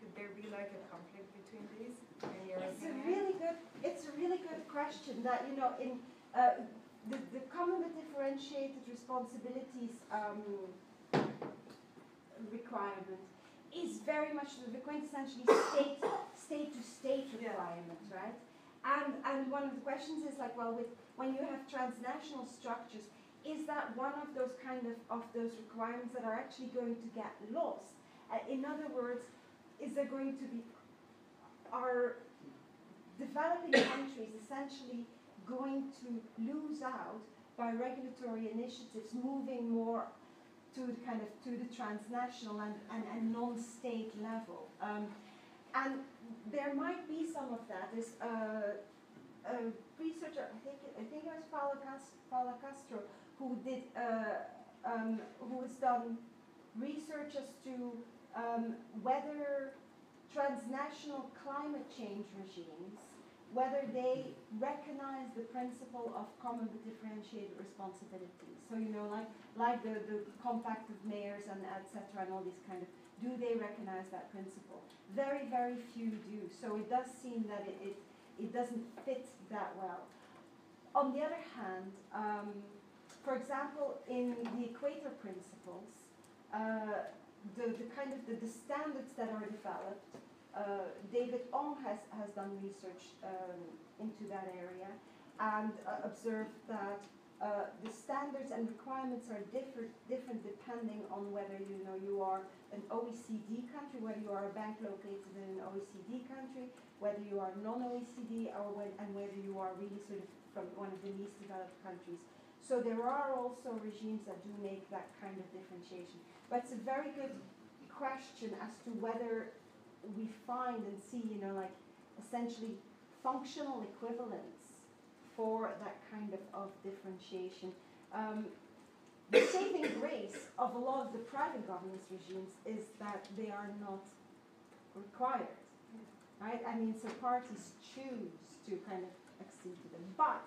could there be like a conflict between these
It's a really good, it's a really good question that, you know, in, uh, the, the common but differentiated responsibilities, um, requirement is very much the quintessentially state, state to state
Yeah.
requirement, right? And, and one of the questions is like, well, with, when you have transnational structures, is that one of those kind of, of those requirements that are actually going to get lost? Uh, in other words, is there going to be, are developing countries essentially going to lose out by regulatory initiatives moving more to the kind of to the transnational and, and, and non-state level. Um, and there might be some of that. There's uh, a researcher, I think I think it was Paula, Paula Castro, who did uh, um, who has done research as to um, whether transnational climate change regimes, whether they recognize the principle of common but differentiated responsibility. So you know, like like the, the compact of mayors and etc. and all these kind of do they recognize that principle? Very, very few do. So it does seem that it, it, it doesn't fit that well. On the other hand, um, for example, in the Equator Principles, uh, the, the kind of the, the standards that are developed, uh, David Ong has, has done research um, into that area and uh, observed that uh, the standards and requirements are different, different depending on whether you know you are an OECD country, whether you are a bank located in an OECD country, whether you are non-OECD, or when, and whether you are really sort of from one of the least developed countries. So there are also regimes that do make that kind of differentiation. But it's a very good question as to whether we find and see, you know, like essentially functional equivalents for that kind of, of differentiation. Um, the saving grace of a lot of the private governance regimes is that they are not required, right? I mean, so parties choose to kind of accede to them, but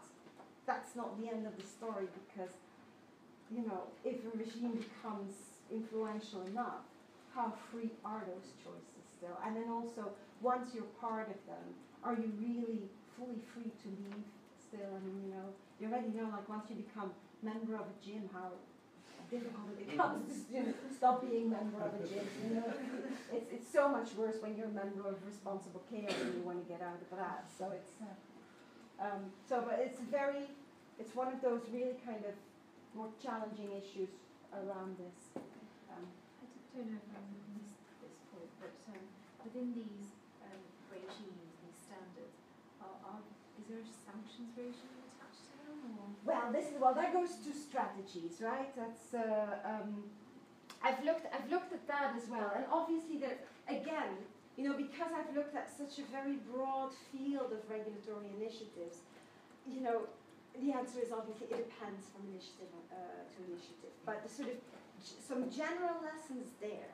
that's not the end of the story because, you know, if a regime becomes influential enough, how free are those choices still? And then also, once you're part of them, are you really fully free to leave still? I mean, you know, you already know, like, once you become member of a gym, how difficult it becomes to you know, stop being member of a gym. You know, it's it's so much worse when you're a member of responsible care and you want to get out of that. So it's uh, Um, so, but it's very, it's one of those really kind of more challenging issues around this. Um,
I don't know if I missed this point, but um, within these um, regimes, these standards, are, are, is there a sanctions regime attached to them or?
Well, this is well. That goes to strategies, right? That's uh, um, I've looked. I've looked at that as well, and obviously there again, you know, because I've looked at such a very broad field of regulatory initiatives, you know, the answer is obviously it depends from initiative uh, to initiative. But the sort of some general lessons there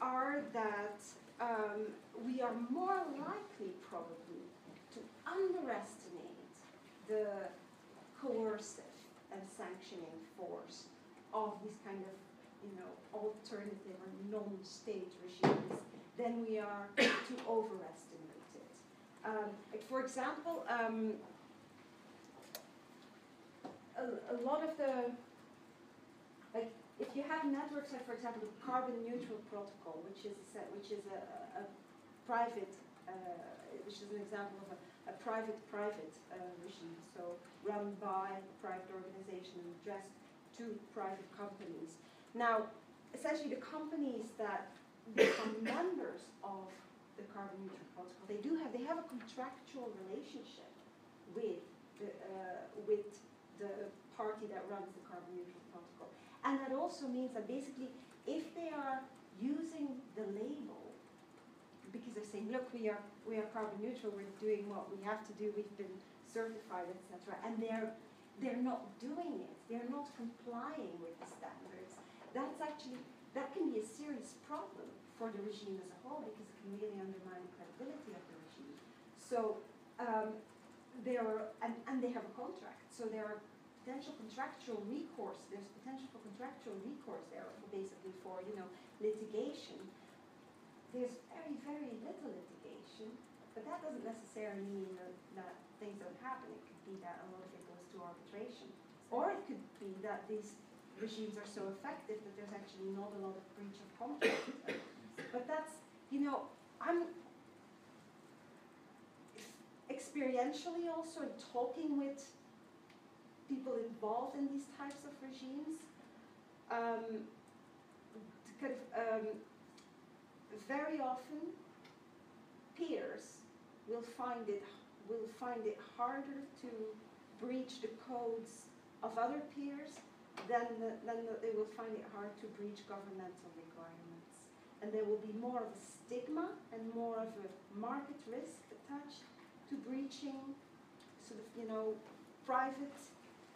are that um, we are more likely, probably, to underestimate the coercive and sanctioning force of these kind of, you know, alternative or non-state regimes than we are to overestimate it. Um, like for example, um, a, a lot of the, like, if you have networks like, for example, the carbon neutral protocol, which is a, which is a, a, private, uh, which is an example of a, a private-private uh, regime, so run by a private organization and addressed to private companies. Now, essentially, the companies that become members of the carbon neutral protocol, they do have they have a contractual relationship with the uh, with the party that runs the carbon neutral protocol, and that also means that basically, if they are using the label because they're saying, look, we are we are carbon neutral, we're doing what we have to do, we've been certified, etc., and they're they're not doing it, they're not complying with the standards. That's actually that can be a serious problem for the regime as a whole because it can really undermine the credibility of the regime. So um, there are, and, and they have a contract, so there are potential contractual recourse. There's potential for contractual recourse there, basically for you know litigation. There's very very little litigation, but that doesn't necessarily mean that, that things don't happen. It could be that a lot of it goes to arbitration, or it could be that these regimes are so effective that there's actually not a lot of breach of contract. but that's, you know, I'm experientially also in talking with people involved in these types of regimes, um, kind of, um, very often peers will find it will find it harder to breach the codes of other peers then, the, then the, they will find it hard to breach governmental requirements. And there will be more of a stigma and more of a market risk attached to breaching sort of, you know, private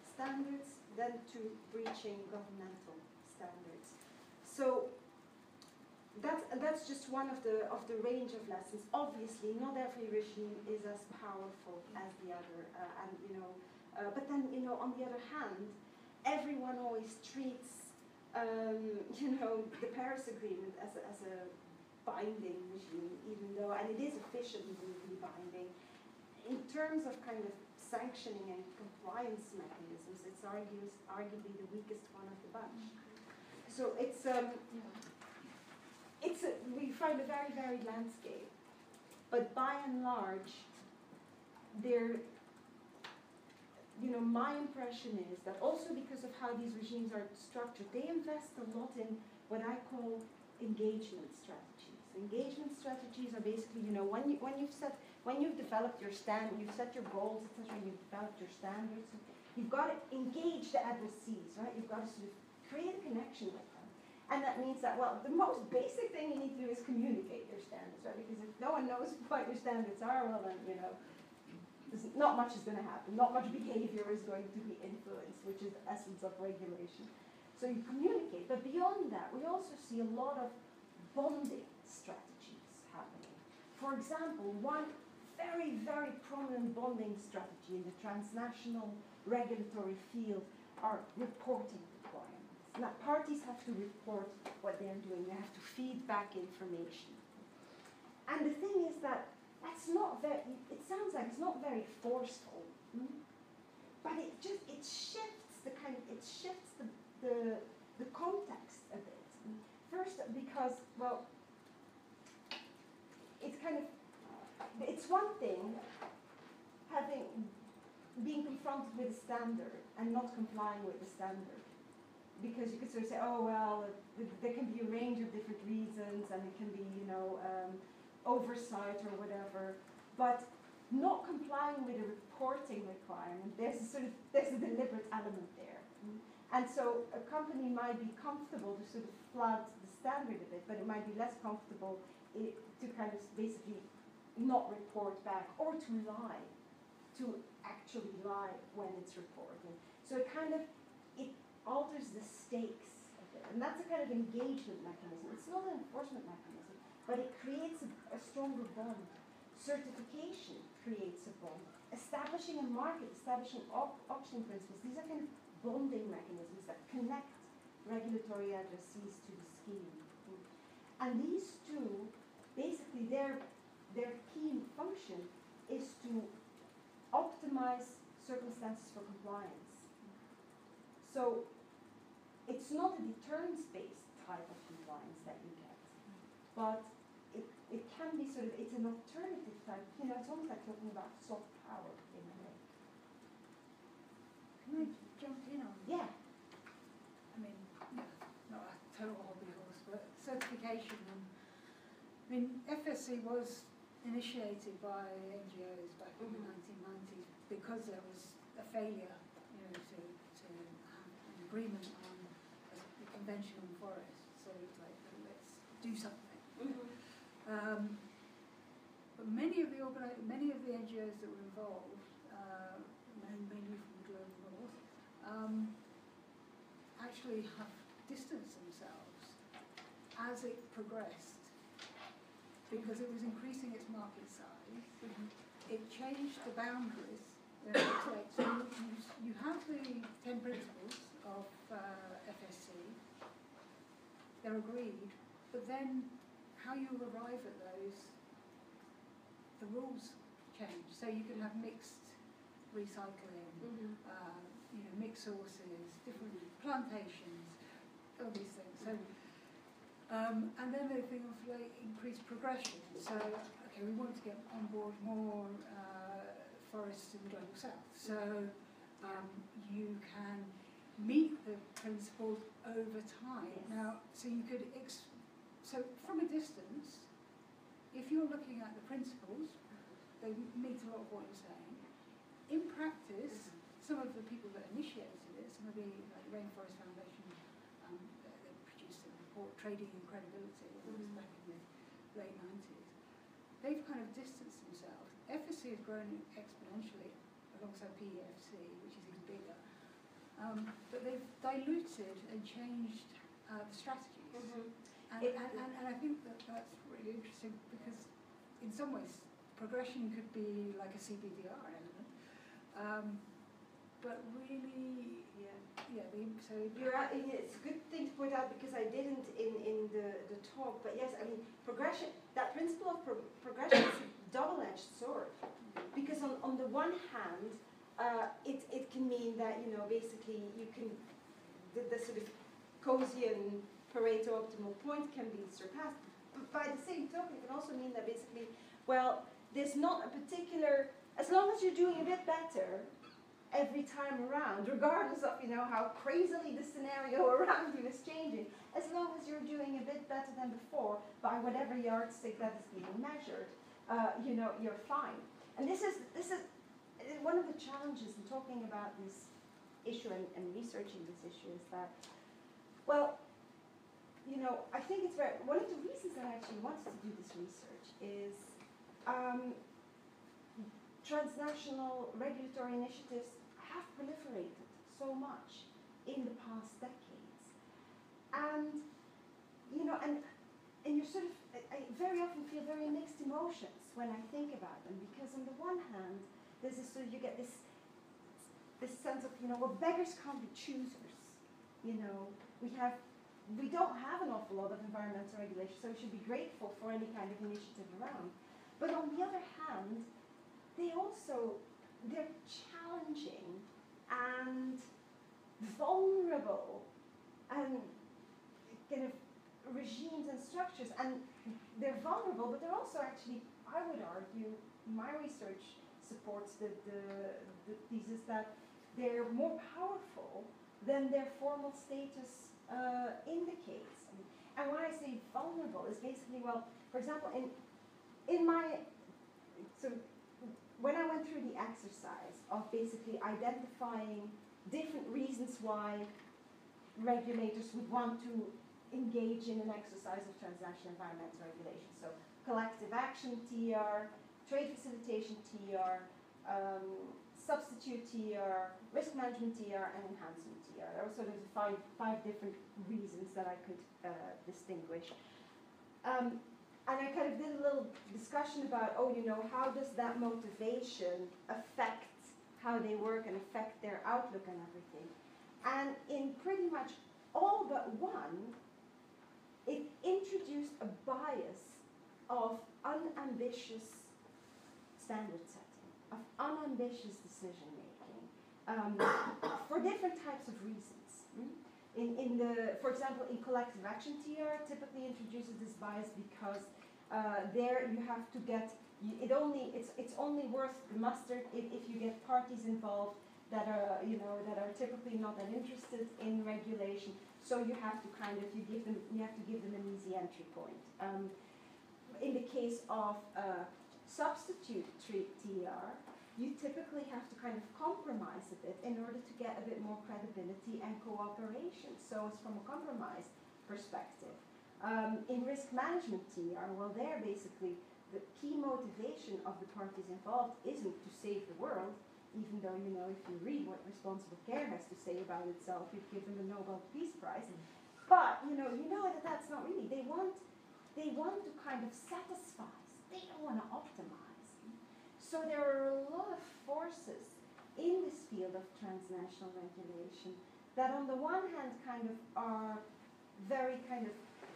standards than to breaching governmental standards. So that's, that's just one of the, of the range of lessons. Obviously, not every regime is as powerful as the other. Uh, and, you know, uh, but then, you know, on the other hand, everyone always treats, um, you know, the Paris Agreement as a, as a binding regime, even though, and it is officially binding. In terms of kind of sanctioning and compliance mechanisms, it's argues, arguably the weakest one of the bunch. So it's, um, it's a, we find a very varied landscape, but by and large, there you know, my impression is that also because of how these regimes are structured, they invest a lot in what I call engagement strategies. Engagement strategies are basically, you know, when you when you've set when you've developed your stand, you've set your goals, etc. You've developed your standards. You've got to engage the addressees, right? You've got to sort of create a connection with them, and that means that well, the most basic thing you need to do is communicate your standards, right? Because if no one knows what your standards are, well then you know not much is going to happen. Not much behavior is going to be influenced, which is the essence of regulation. So you communicate. But beyond that, we also see a lot of bonding strategies happening. For example, one very, very prominent bonding strategy in the transnational regulatory field are reporting requirements. Now, parties have to report what they're doing. They have to feed back information. And the thing is that that's not very, it sounds like it's not very forceful, hmm? but it just, it shifts the kind of, it shifts the, the, the context a bit. First, because, well, it's kind of, it's one thing having, being confronted with a standard and not complying with the standard. Because you could sort of say, oh, well, there can be a range of different reasons and it can be, you know, um, oversight or whatever. But not complying with a reporting requirement, there's a sort of, there's a deliberate element there. Mm. And so a company might be comfortable to sort of flout the standard a bit, but it might be less comfortable i to kind of basically not report back or to lie, to actually lie when it's reporting. So it kind of, it alters the stakes of it. And that's a kind of engagement mechanism. It's not an enforcement mechanism, but it creates a, a stronger bond. Certification creates a bond. Establishing a market, establishing op- option principles, these are kind of bonding mechanisms that connect regulatory addressees to the scheme. And these two, basically their, their key function is to optimize circumstances for compliance. So it's not a deterrence-based type of compliance that you get, but it, can be sort of, it's an alternative type, you know, it's almost like talking about soft power in a way.
Can I jump in on?
Yeah.
I mean, yeah, not a total hobby horse, but certification. And, I mean, FSC was initiated by NGOs back in the
Mhm.
1990s because there was a failure, you know, to, to have an agreement on a, the Convention on Forests. So it's like, let's do something. Um, but many of the many of the NGOs that were involved, uh, mainly from the global north, um, actually have distanced themselves as it progressed because it was increasing its market size. It changed the boundaries. you, you, you have the 10 principles of uh, FSC, they're agreed, but then how you arrive at those, the rules change. So you can have mixed recycling, uh, you know, mixed sources, different plantations, all these things. So, um, and then they think of like increased progression. So, okay, we want to get on board more uh, forests in the global south. So, um, you can meet the principles over time.
Yes.
Now, so you could, ex- so from a distance, if you're looking at the principles, they meet a lot of what you're saying. In practice, some of the people that initiated it, some of the like Rainforest Foundation, um, they, they produced a report, Trading and Credibility, it was
Mhm.
back in the late 90s. They've kind of distanced themselves. FSC has grown exponentially alongside PEFC, which is even bigger. Um, but they've diluted and changed uh, the strategies. And,
It-
and, and, and I think that that's really interesting because in some ways progression could be like a CBDR element. Um, but really,
Yeah.
yeah, the, so
You're and it's a good thing to point out because I didn't in, in the, the talk, but yes, I mean, progression, that principle of pro- progression is a double-edged sword. Because on, on the one hand, uh, it, it can mean that, you know, basically you can, the, the sort of Coasian Pareto optimal point can be surpassed. But by the same token, it can also mean that basically, well, there's not a particular, as long as you're doing a bit better, every time around, regardless of you know how crazily the scenario around you is changing, as long as you're doing a bit better than before by whatever yardstick that is being measured, uh, you know you're fine. And this is this is uh, one of the challenges in talking about this issue and, and researching this issue is that, well, you know, I think it's very one of the reasons that I actually wanted to do this research is. Um, transnational regulatory initiatives have proliferated so much in the past decades. And, you know, and, and you sort of, I, very often feel very mixed emotions when I think about them because on the one hand, there's this sort of, you get this, this sense of, you know, well, beggars can't be choosers. You know, we have, we don't have an awful lot of environmental regulation, so we should be grateful for any kind of initiative around. But on the other hand, they also they're challenging and vulnerable and kind of regimes and structures and they're vulnerable but they're also actually i would argue my research supports the, the, the thesis that they're more powerful than their formal status uh, indicates. And when I say vulnerable, is basically, well, for example, in, in my, so when I went through the exercise of basically identifying different reasons why regulators would want to engage in an exercise of transnational environmental regulation. So collective action, TR, trade facilitation, TR, um, substitute TR, risk management TR, and enhancement TR. There were sort of five, five different reasons that I could uh, distinguish. Um, and I kind of did a little discussion about, oh, you know, how does that motivation affect how they work and affect their outlook and everything. And in pretty much all but one, it introduced a bias of unambitious standard of unambitious decision making, um, for different types of reasons. Hmm? In, in the, for example, in collective action TR typically introduces this bias because uh, there you have to get, it only, it's, it's only worth the mustard if, if you get parties involved that are, you know, that are typically not that interested in regulation so you have to kind of you give them you have to give them an easy entry point. Um, in the case of a substitute TR, you typically have to kind of compromise a bit in order to get a bit more credibility and cooperation. So it's from a compromise perspective. Um, in risk management TR, well, there basically the key motivation of the parties involved isn't to save the world, even though, you know, if you read what responsible care has to say about itself, you'd give them a Nobel Peace Prize. But, you know, you know that that's not really. They want, they want to kind of satisfy. They don't want to optimize. So there are a lot of forces in this field of transnational regulation that on the one hand kind of are very kind of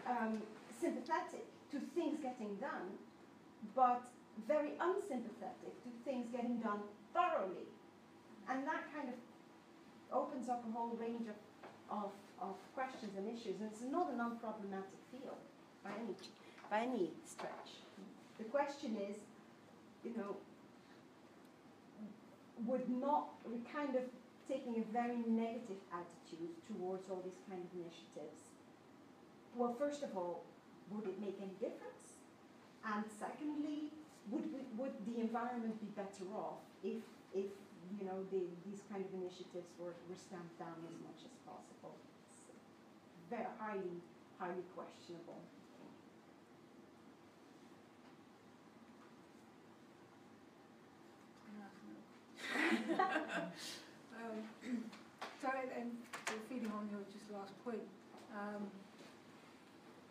um, sympathetic to things getting done, but very unsympathetic to things getting done thoroughly. And that kind of opens up a whole range of, of, of questions and issues. And it's not an unproblematic field by any, by any stretch. The question is, you know, would not, we kind of taking a very negative attitude towards all these kind of initiatives. Well, first of all, would it make any difference? And secondly, would, we, would the environment be better off if, if you know, the, these kind of initiatives were, were stamped down as much as possible. It's very highly, highly questionable.
um, so, and feeding on your just last point, um,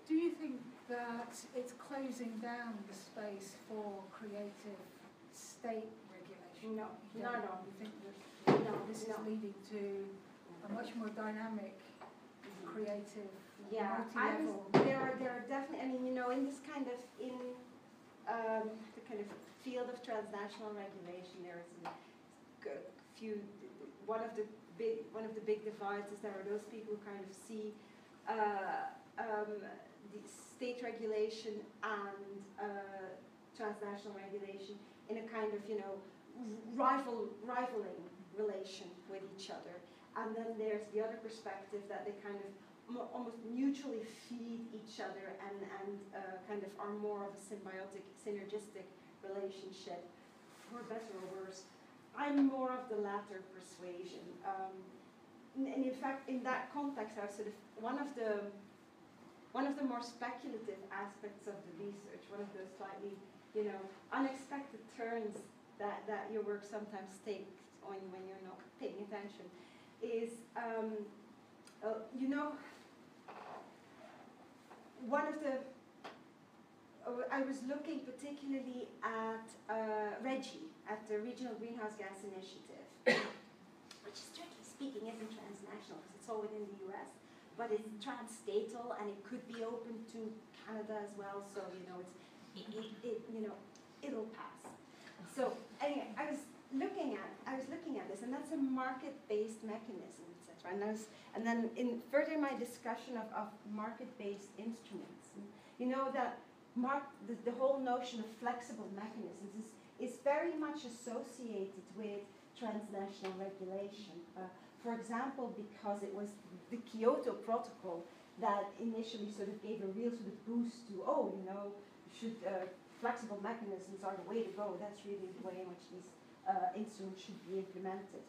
do you think that it's closing down the space for creative state regulation?
No,
You
no, no.
You think that
No,
this is leading to a much more dynamic, creative,
Yeah, I was, there are, there are definitely, I mean, you know, in this kind of, in um, the kind of field of transnational regulation, there is a few, one of the big, one of the big divides is there are those people who kind of see uh, um, the state regulation and uh, transnational regulation in a kind of, you know, rival, rivaling relation with each other. And then there's the other perspective that they kind of almost mutually feed each other and, and uh, kind of are more of a symbiotic, synergistic relationship, for better or worse. I'm more of the latter persuasion. Um, and in fact, in that context, I was sort of one of the one of the more speculative aspects of the research, one of those slightly, you know, unexpected turns that, that your work sometimes takes on when you're not paying attention, is, um, uh, you know, one of the, uh, I was looking particularly at uh, RGGI, at the Regional Greenhouse Gas Initiative, which is strictly speaking isn't transnational because it's all within the US, but it's transstatal and it could be open to Canada as well. So you know, it's it, it, it you know, it'll pass. So anyway, I was looking at I was looking at this, and that's a market-based mechanism, etc. And I was, and then in further my discussion of, of market-based instruments, you know that mark the, the whole notion of flexible mechanisms is is very much associated with transnational regulation. Uh, for example, because it was the Kyoto Protocol that initially sort of gave a real sort of boost to, oh, you know, should uh, flexible mechanisms are the way to go. That's really the way in which these uh, instruments should be implemented.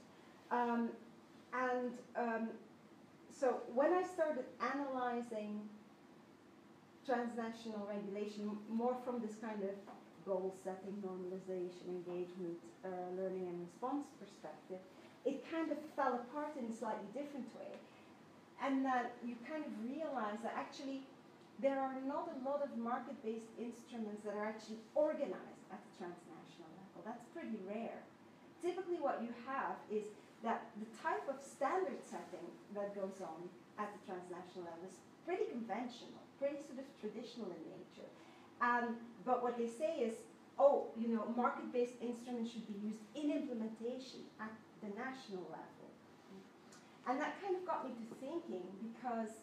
Um, and um, so when I started analyzing transnational regulation more from this kind of goal setting, normalization, engagement, uh, learning and response perspective, it kind of fell apart in a slightly different way. And that you kind of realize that actually there are not a lot of market-based instruments that are actually organized at the transnational level. That's pretty rare. Typically what you have is that the type of standard setting that goes on at the transnational level is pretty conventional, pretty sort of traditional in nature. Um, but what they say is, oh, you know, market-based instruments should be used in implementation at the national level. And that kind of got me to thinking because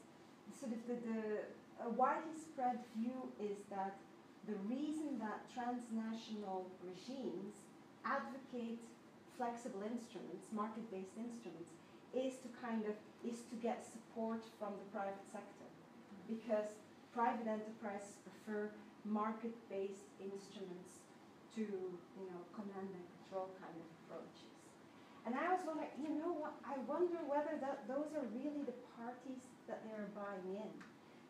sort of the, the widely spread view is that the reason that transnational regimes advocate flexible instruments, market-based instruments, is to kind of is to get support from the private sector because private enterprises prefer market-based instruments to you know command and control kind of approaches. And I was wondering, you know what? I wonder whether that those are really the parties that they are buying in,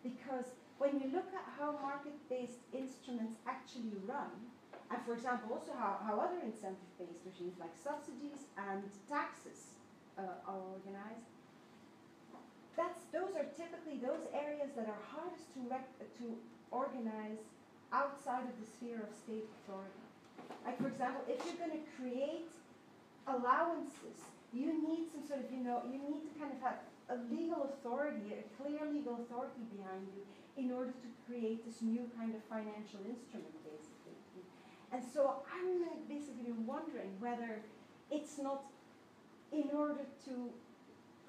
because when you look at how market-based instruments actually run, and for example, also how, how other incentive-based regimes like subsidies and taxes uh, are organized, that's, those are typically those areas that are hardest to, to organize outside of the sphere of state authority. Like, for example, if you're going to create allowances, you need some sort of, you know, you need to kind of have a legal authority, a clear legal authority behind you in order to create this new kind of financial instrument, basically. And so I'm basically wondering whether it's not in order to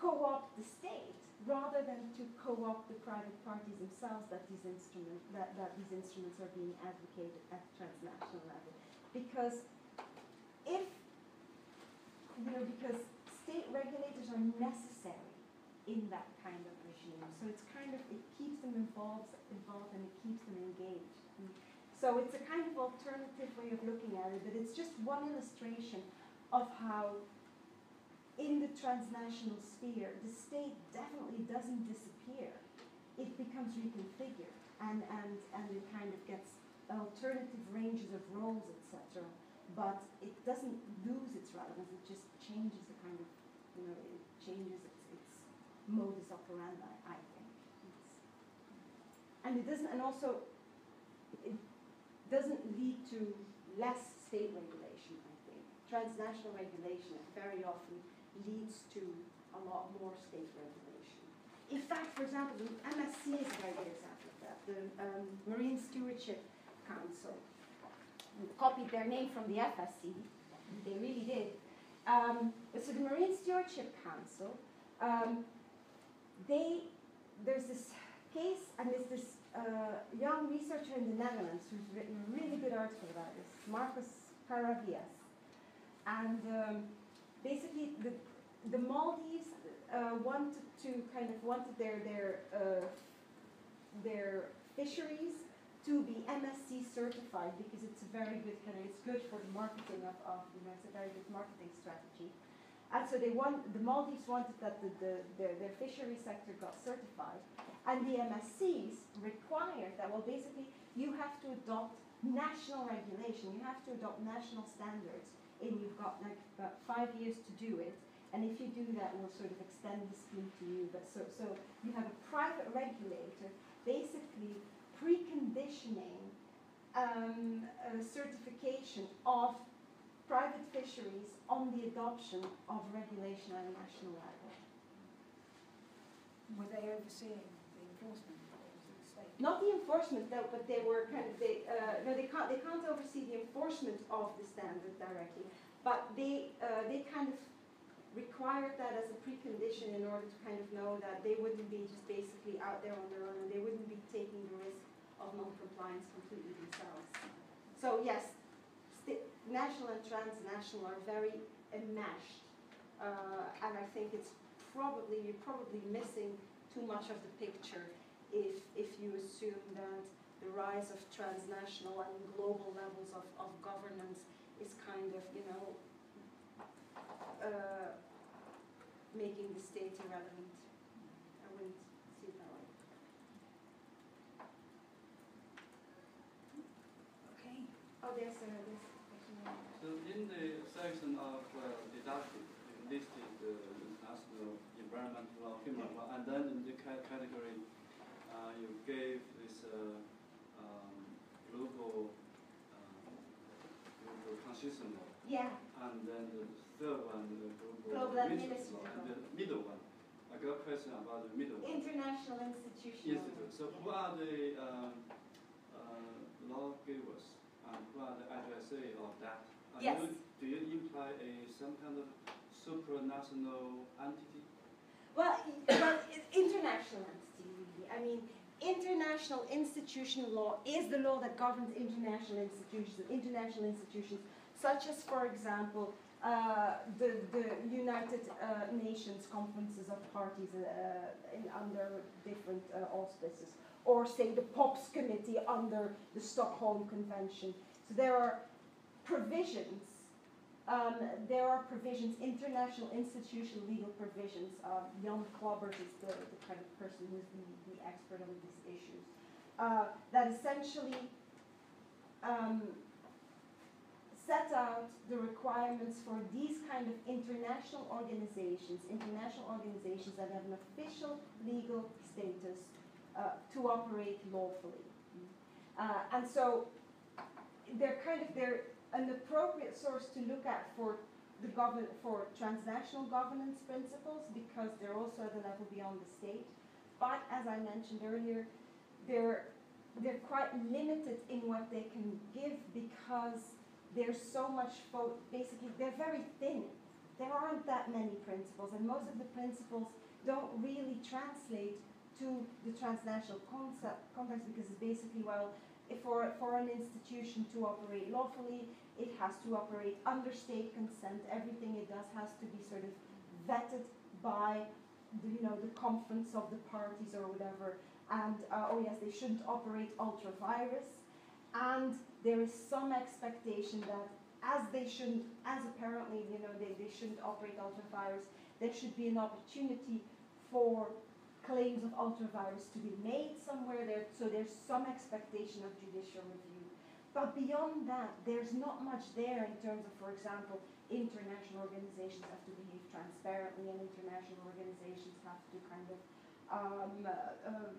co-opt the state rather than to co-opt the private parties themselves that these instruments that, that these instruments are being advocated at transnational level. Because if you know, because state regulators are necessary in that kind of regime. So it's kind of it keeps them involved involved and it keeps them engaged. So it's a kind of alternative way of looking at it, but it's just one illustration of how in the transnational sphere, the state definitely doesn't disappear. It becomes reconfigured and, and, and it kind of gets alternative ranges of roles, etc. But it doesn't lose its relevance, it just changes the kind of, you know, it changes its, its modus operandi, I think. It's, and it doesn't, and also, it doesn't lead to less state regulation, I think. Transnational regulation very often leads to a lot more state regulation. In fact, for example, the MSC is a very good example of that. The um, Marine Stewardship Council copied their name from the FSC. They really did. Um, so the Marine Stewardship Council, um, they there's this case and there's this uh, young researcher in the Netherlands who's written a really good article about this, Marcus Caravias. And um, basically, the, the Maldives uh, wanted to kind of wanted their their uh, their fisheries to be MSC certified because it's a very good kind of it's good for the marketing of, of you know it's a very good marketing strategy. And so they want the Maldives wanted that the, the, their, their fishery sector got certified, and the MSCs required that well basically you have to adopt national regulation, you have to adopt national standards, and you've got like about five years to do it. And if you do that, we'll sort of extend the scheme to you. But so, so you have a private regulator basically preconditioning um, a certification of private fisheries on the adoption of regulation at a national level.
Were they overseeing the enforcement? or was it the state?
Not the enforcement, though, but they were kind of they uh, no they can't they can't oversee the enforcement of the standard directly, but they uh, they kind of required that as a precondition in order to kind of know that they wouldn't be just basically out there on their own and they wouldn't be taking the risk of non-compliance completely themselves. So yes, national and transnational are very enmeshed. Uh, and I think it's probably, you're probably missing too much of the picture if, if you assume that the rise of transnational and global levels of, of governance is kind of, you know, uh, making the state irrelevant. I wouldn't see it that way.
Okay.
Oh, there's a, there's question.
So in the section of uh, deductive, you listed the national environmental law, human law, and then in the ca- category, uh, you gave this uh, um, global, um, global constitution law,
Yeah,
and then the third one, the global,
Global
administrative law,
administrative
and the middle one. I got a question about the middle one.
international institutional.
Institute. So who are the um, uh, lawgivers and who are the addressee of that? Are
Yes.
You, do you imply a some kind of supranational entity?
Well, well, it's international entity, really. I mean, international institutional law is the law that governs international institutions, international institutions, such as, for example, the, the United uh, Nations conferences of parties uh, in, under different uh, auspices, or say the POPs committee under the Stockholm Convention. So there are provisions um, there are provisions, international institutional legal provisions. Uh, Jan Klabbers is the, the kind of person who's the, the expert on these issues. Uh, that essentially um, set out the requirements for these kind of international organizations, international organizations that have an official legal status uh, to operate lawfully. Uh, and so they're kind of they're an appropriate source to look at for the govern for transnational governance principles because they're also at a level beyond the state. But as I mentioned earlier, they're they're quite limited in what they can give because there's so much basically they're very thin. There aren't that many principles, and most of the principles don't really translate to the transnational concept context because it's basically well if for, for an institution to operate lawfully, it has to operate under state consent. Everything it does has to be sort of vetted by the, you know, the conference of the parties or whatever. And uh, oh yes, they shouldn't operate ultra vires. And there is some expectation that as they shouldn't, as apparently, you know, they, they shouldn't operate ultra vires, there should be an opportunity for claims of ultra vires to be made somewhere there, so there's some expectation of judicial review. But beyond that, there's not much there in terms of, for example, international organizations have to behave transparently, and international organizations have to kind of um, uh, um,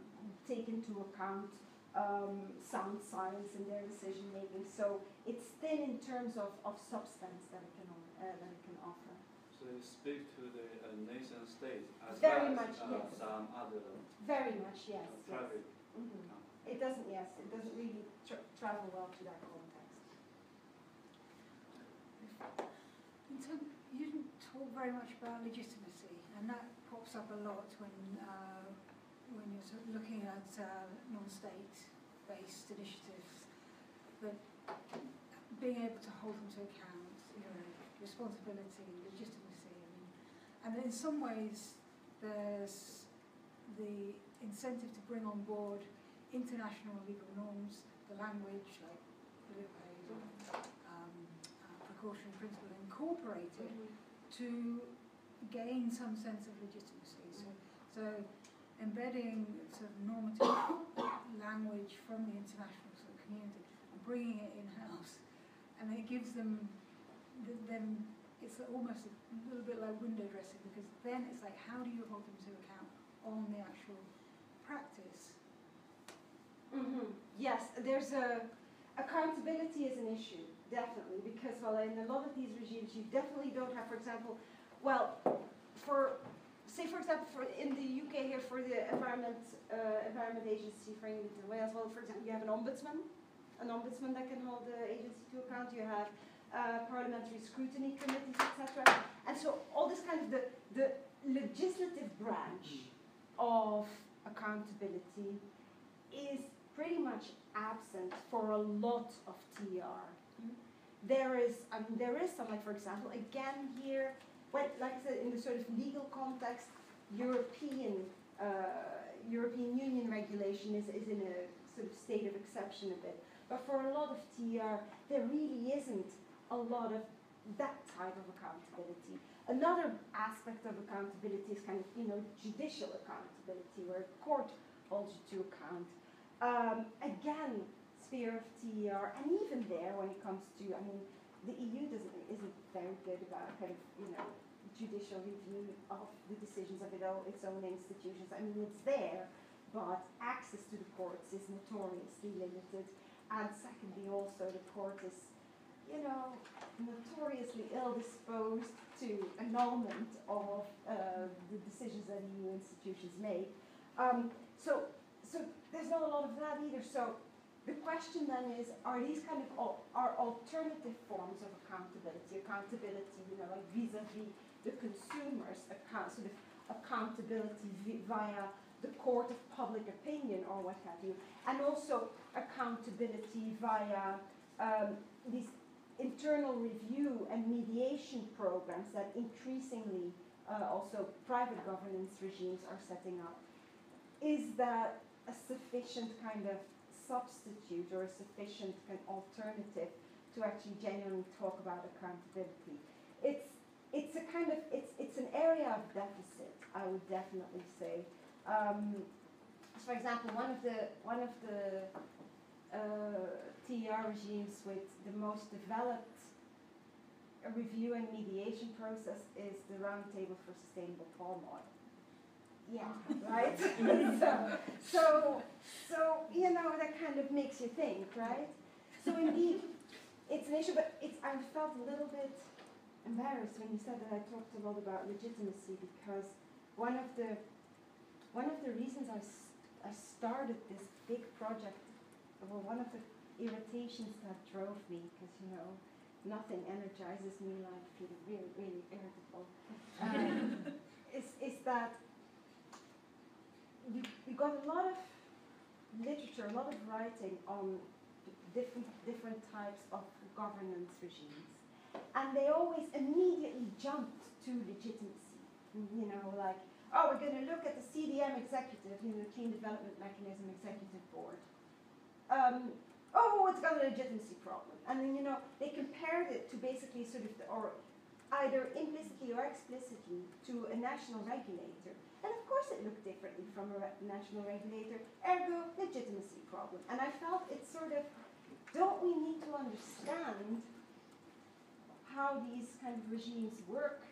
take into account um, sound science in their decision making. So it's thin in terms of, of substance that it can uh, that it can offer.
So you speak to the uh, nation state as
Very
well
much,
as uh,
yes.
some other
Very much, yes.
uh,
yes.
private
Mhm. It doesn't, yes, it doesn't really tra- travel well to that context.
In term, you didn't talk very much about legitimacy, and that pops up a lot when uh, when you're sort of looking at uh, non-state-based initiatives. But being able to hold them to account, you know, responsibility, legitimacy. I mean, and in some ways, there's the incentive to bring on board international legal norms, the language, like um, uh, precautionary principle, incorporated to gain some sense of legitimacy. So, so embedding sort of normative language from the international sort of community and bringing it in-house, and it gives them, th- them, it's almost a little bit like window dressing because then it's like, how do you hold them to account on the actual practice?
hmm Yes, there's a, accountability is an issue, definitely, because, well, in a lot of these regimes, you definitely don't have, for example, well, for, say, for example, for, in the UK here, for the Environment, uh, Environment Agency for England and Wales, well, for example, you have an ombudsman, an ombudsman that can hold the agency to account, you have uh, parliamentary scrutiny committees, etc. And so all this kind of the, the legislative branch of accountability is pretty much absent for a lot of TR. there is, I mean, there is some, like for example, again here, when, like I said, in the sort of legal context, European, uh, European Union regulation is, is in a sort of state of exception a bit. But for a lot of TR, there really isn't a lot of that type of accountability. Another aspect of accountability is kind of, you know, judicial accountability, where a court holds you to account. Um, again, sphere of TER, and even there, when it comes to, I mean, the EU doesn't isn't very good about kind of, you know, judicial review of the decisions of its own institutions. I mean, it's there, but access to the courts is notoriously limited. And secondly, also the court is, you know, notoriously ill-disposed to annulment of uh, the decisions that EU institutions make. Um, so, so there's not a lot of that either. So the question then is, are these kind of are alternative forms of accountability? Accountability, you know, like vis-a-vis the consumers, account, sort of accountability via the court of public opinion or what have you, and also accountability via um, these internal review and mediation programs that increasingly uh, also private governance regimes are setting up. Is that a sufficient kind of substitute or a sufficient kind of alternative to actually genuinely talk about accountability? It's it's a kind of it's it's an area of deficit, I would definitely say. Um, for example, one of the one of the uh, TER regimes with the most developed review and mediation process is the Roundtable for Sustainable Palm Oil. Yeah, right. so, so, so you know that kind of makes you think, right? So indeed, it's an issue, but it's I felt a little bit embarrassed when you said that I talked a lot about legitimacy because one of the one of the reasons I, I started this big project, well, one of the irritations that drove me, because you know, nothing energizes me like feeling really, really irritable, um, is, is that you, you got a lot of literature, a lot of writing on different, different types of governance regimes. And they always immediately jumped to legitimacy. You know, like, oh, we're going to look at the CDM executive, you know, the Clean Development Mechanism Executive Board. Um, oh, it's got a legitimacy problem. And then, you know, they compared it to basically sort of, the, or either implicitly or explicitly, to a national regulator. And of course it looked differently from a re- national regulator, ergo, legitimacy problem. And I felt it's sort of, don't we need to understand how these kind of regimes work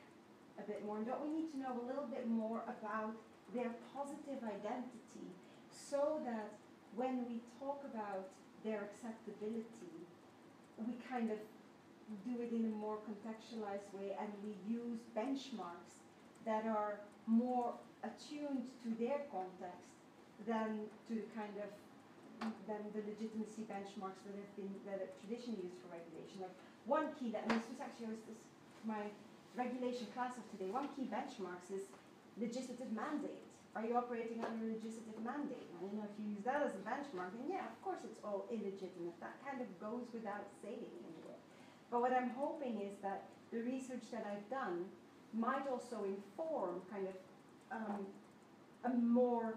a bit more? And don't we need to know a little bit more about their positive identity so that when we talk about their acceptability, we kind of do it in a more contextualized way and we use benchmarks that are more attuned to their context than to kind of than the legitimacy benchmarks that have been that are traditionally used for regulation. Like one key that this was actually was this my regulation class of today. One key benchmarks is legislative mandate. Are you operating under a legislative mandate? And you know, if you use that as a benchmark, then yeah, of course it's all illegitimate. That kind of goes without saying in a way. But what I'm hoping is that the research that I've done might also inform kind of um, a more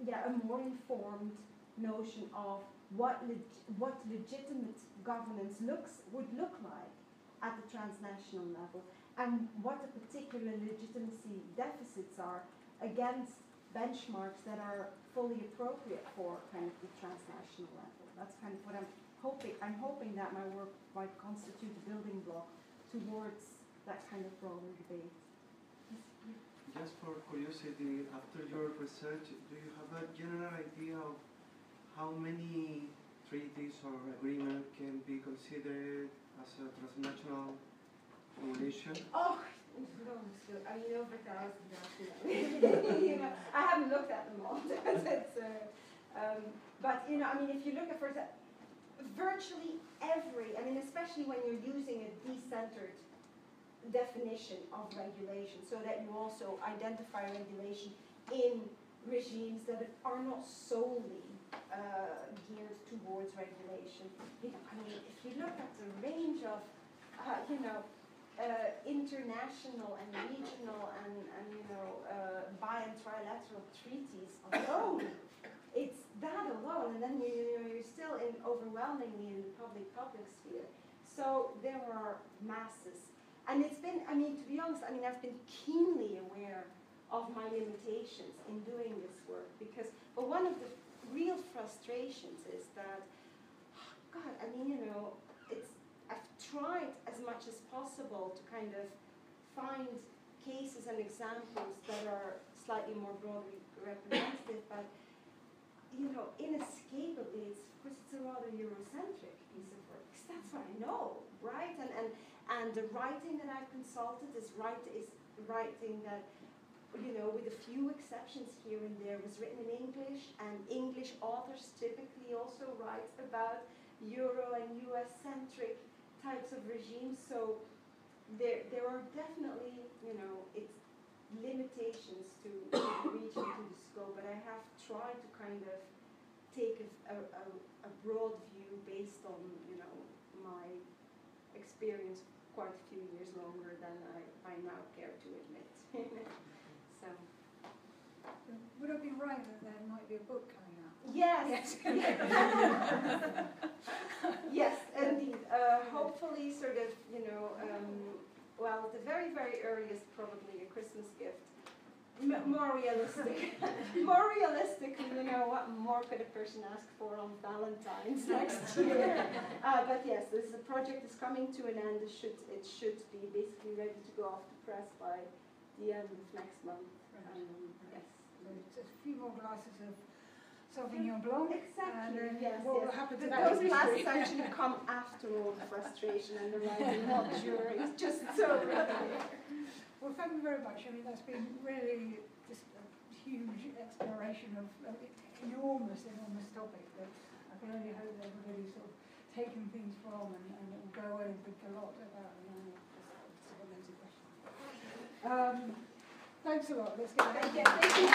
yeah, a more informed notion of what leg- what legitimate governance looks would look like at the transnational level, and what the particular legitimacy deficits are against benchmarks that are fully appropriate for kind of the transnational level. That's kind of what I'm hoping. I'm hoping that my work might constitute a building block towards that kind of broader debate.
Just for curiosity, after your research, do you have a general idea of how many treaties or agreement can be considered as a transnational relation?
Oh, no, I mean, over a thousand, you know, I haven't looked at them all. uh, um, but, you know, I mean, if you look at, example, virtually every, I mean, especially when you're using a decentered definition of regulation, so that you also identify regulation in regimes that are not solely uh, geared towards regulation. I mean, if you look at the range of, uh, you know, uh, international and regional and, and you know, uh, bi and trilateral treaties alone, it's that alone, and then you, you know, you're still in overwhelmingly in the public-public sphere. So there are masses. And it's been, I mean, to be honest, I mean, I've been keenly aware of my limitations in doing this work because, but one of the real frustrations is that, oh God, I mean, you know, it's, I've tried as much as possible to kind of find cases and examples that are slightly more broadly representative, but, you know, inescapably, it's, of course, it's a rather Eurocentric piece of work, because that's what I know, right? And, and, and the writing that I've consulted is, write, is writing that you know, with a few exceptions here and there, was written in English, and English authors typically also write about Euro and US centric types of regimes. So there, there are definitely, you know, it's limitations to, to the region, to the scope, but I have tried to kind of take a, a, a broad view based on, you know, my experience quite a few years longer than I, I now care to admit.
Would it be right that there might be a book coming out?
yes. yes, indeed. Uh, hopefully, sort of, you know, um, well, the very, very earliest, probably a Christmas gift. M- more realistic. more realistic, you know, what more could a person ask for on Valentine's next year? Uh, but yes, this is a project is coming to an end. It should, it should be basically ready to go off the press by the end of next month. Um, yes.
A few more glasses of Sauvignon Blanc.
Exactly.
And then
yes,
what will
yes.
happen to
But
that
those glasses actually come after all the frustration and the writing, not during. It's just so.
Well, thank you very much. I mean, that's been really just a huge exploration of an enormous, enormous topic that I can only hope that everybody's sort of taken things from and, and will go away and think a lot about. And I just loads questions. Um, thanks a lot. Let's get back
Thank you. Thank you.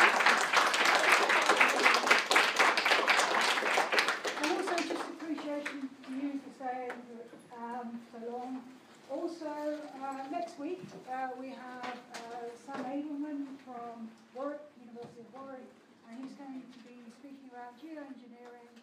And also just appreciation to you for staying um, so long. Also, uh, next week uh, we have uh, Sam Adelman from Warwick, University of Warwick, and he's going to be speaking about geoengineering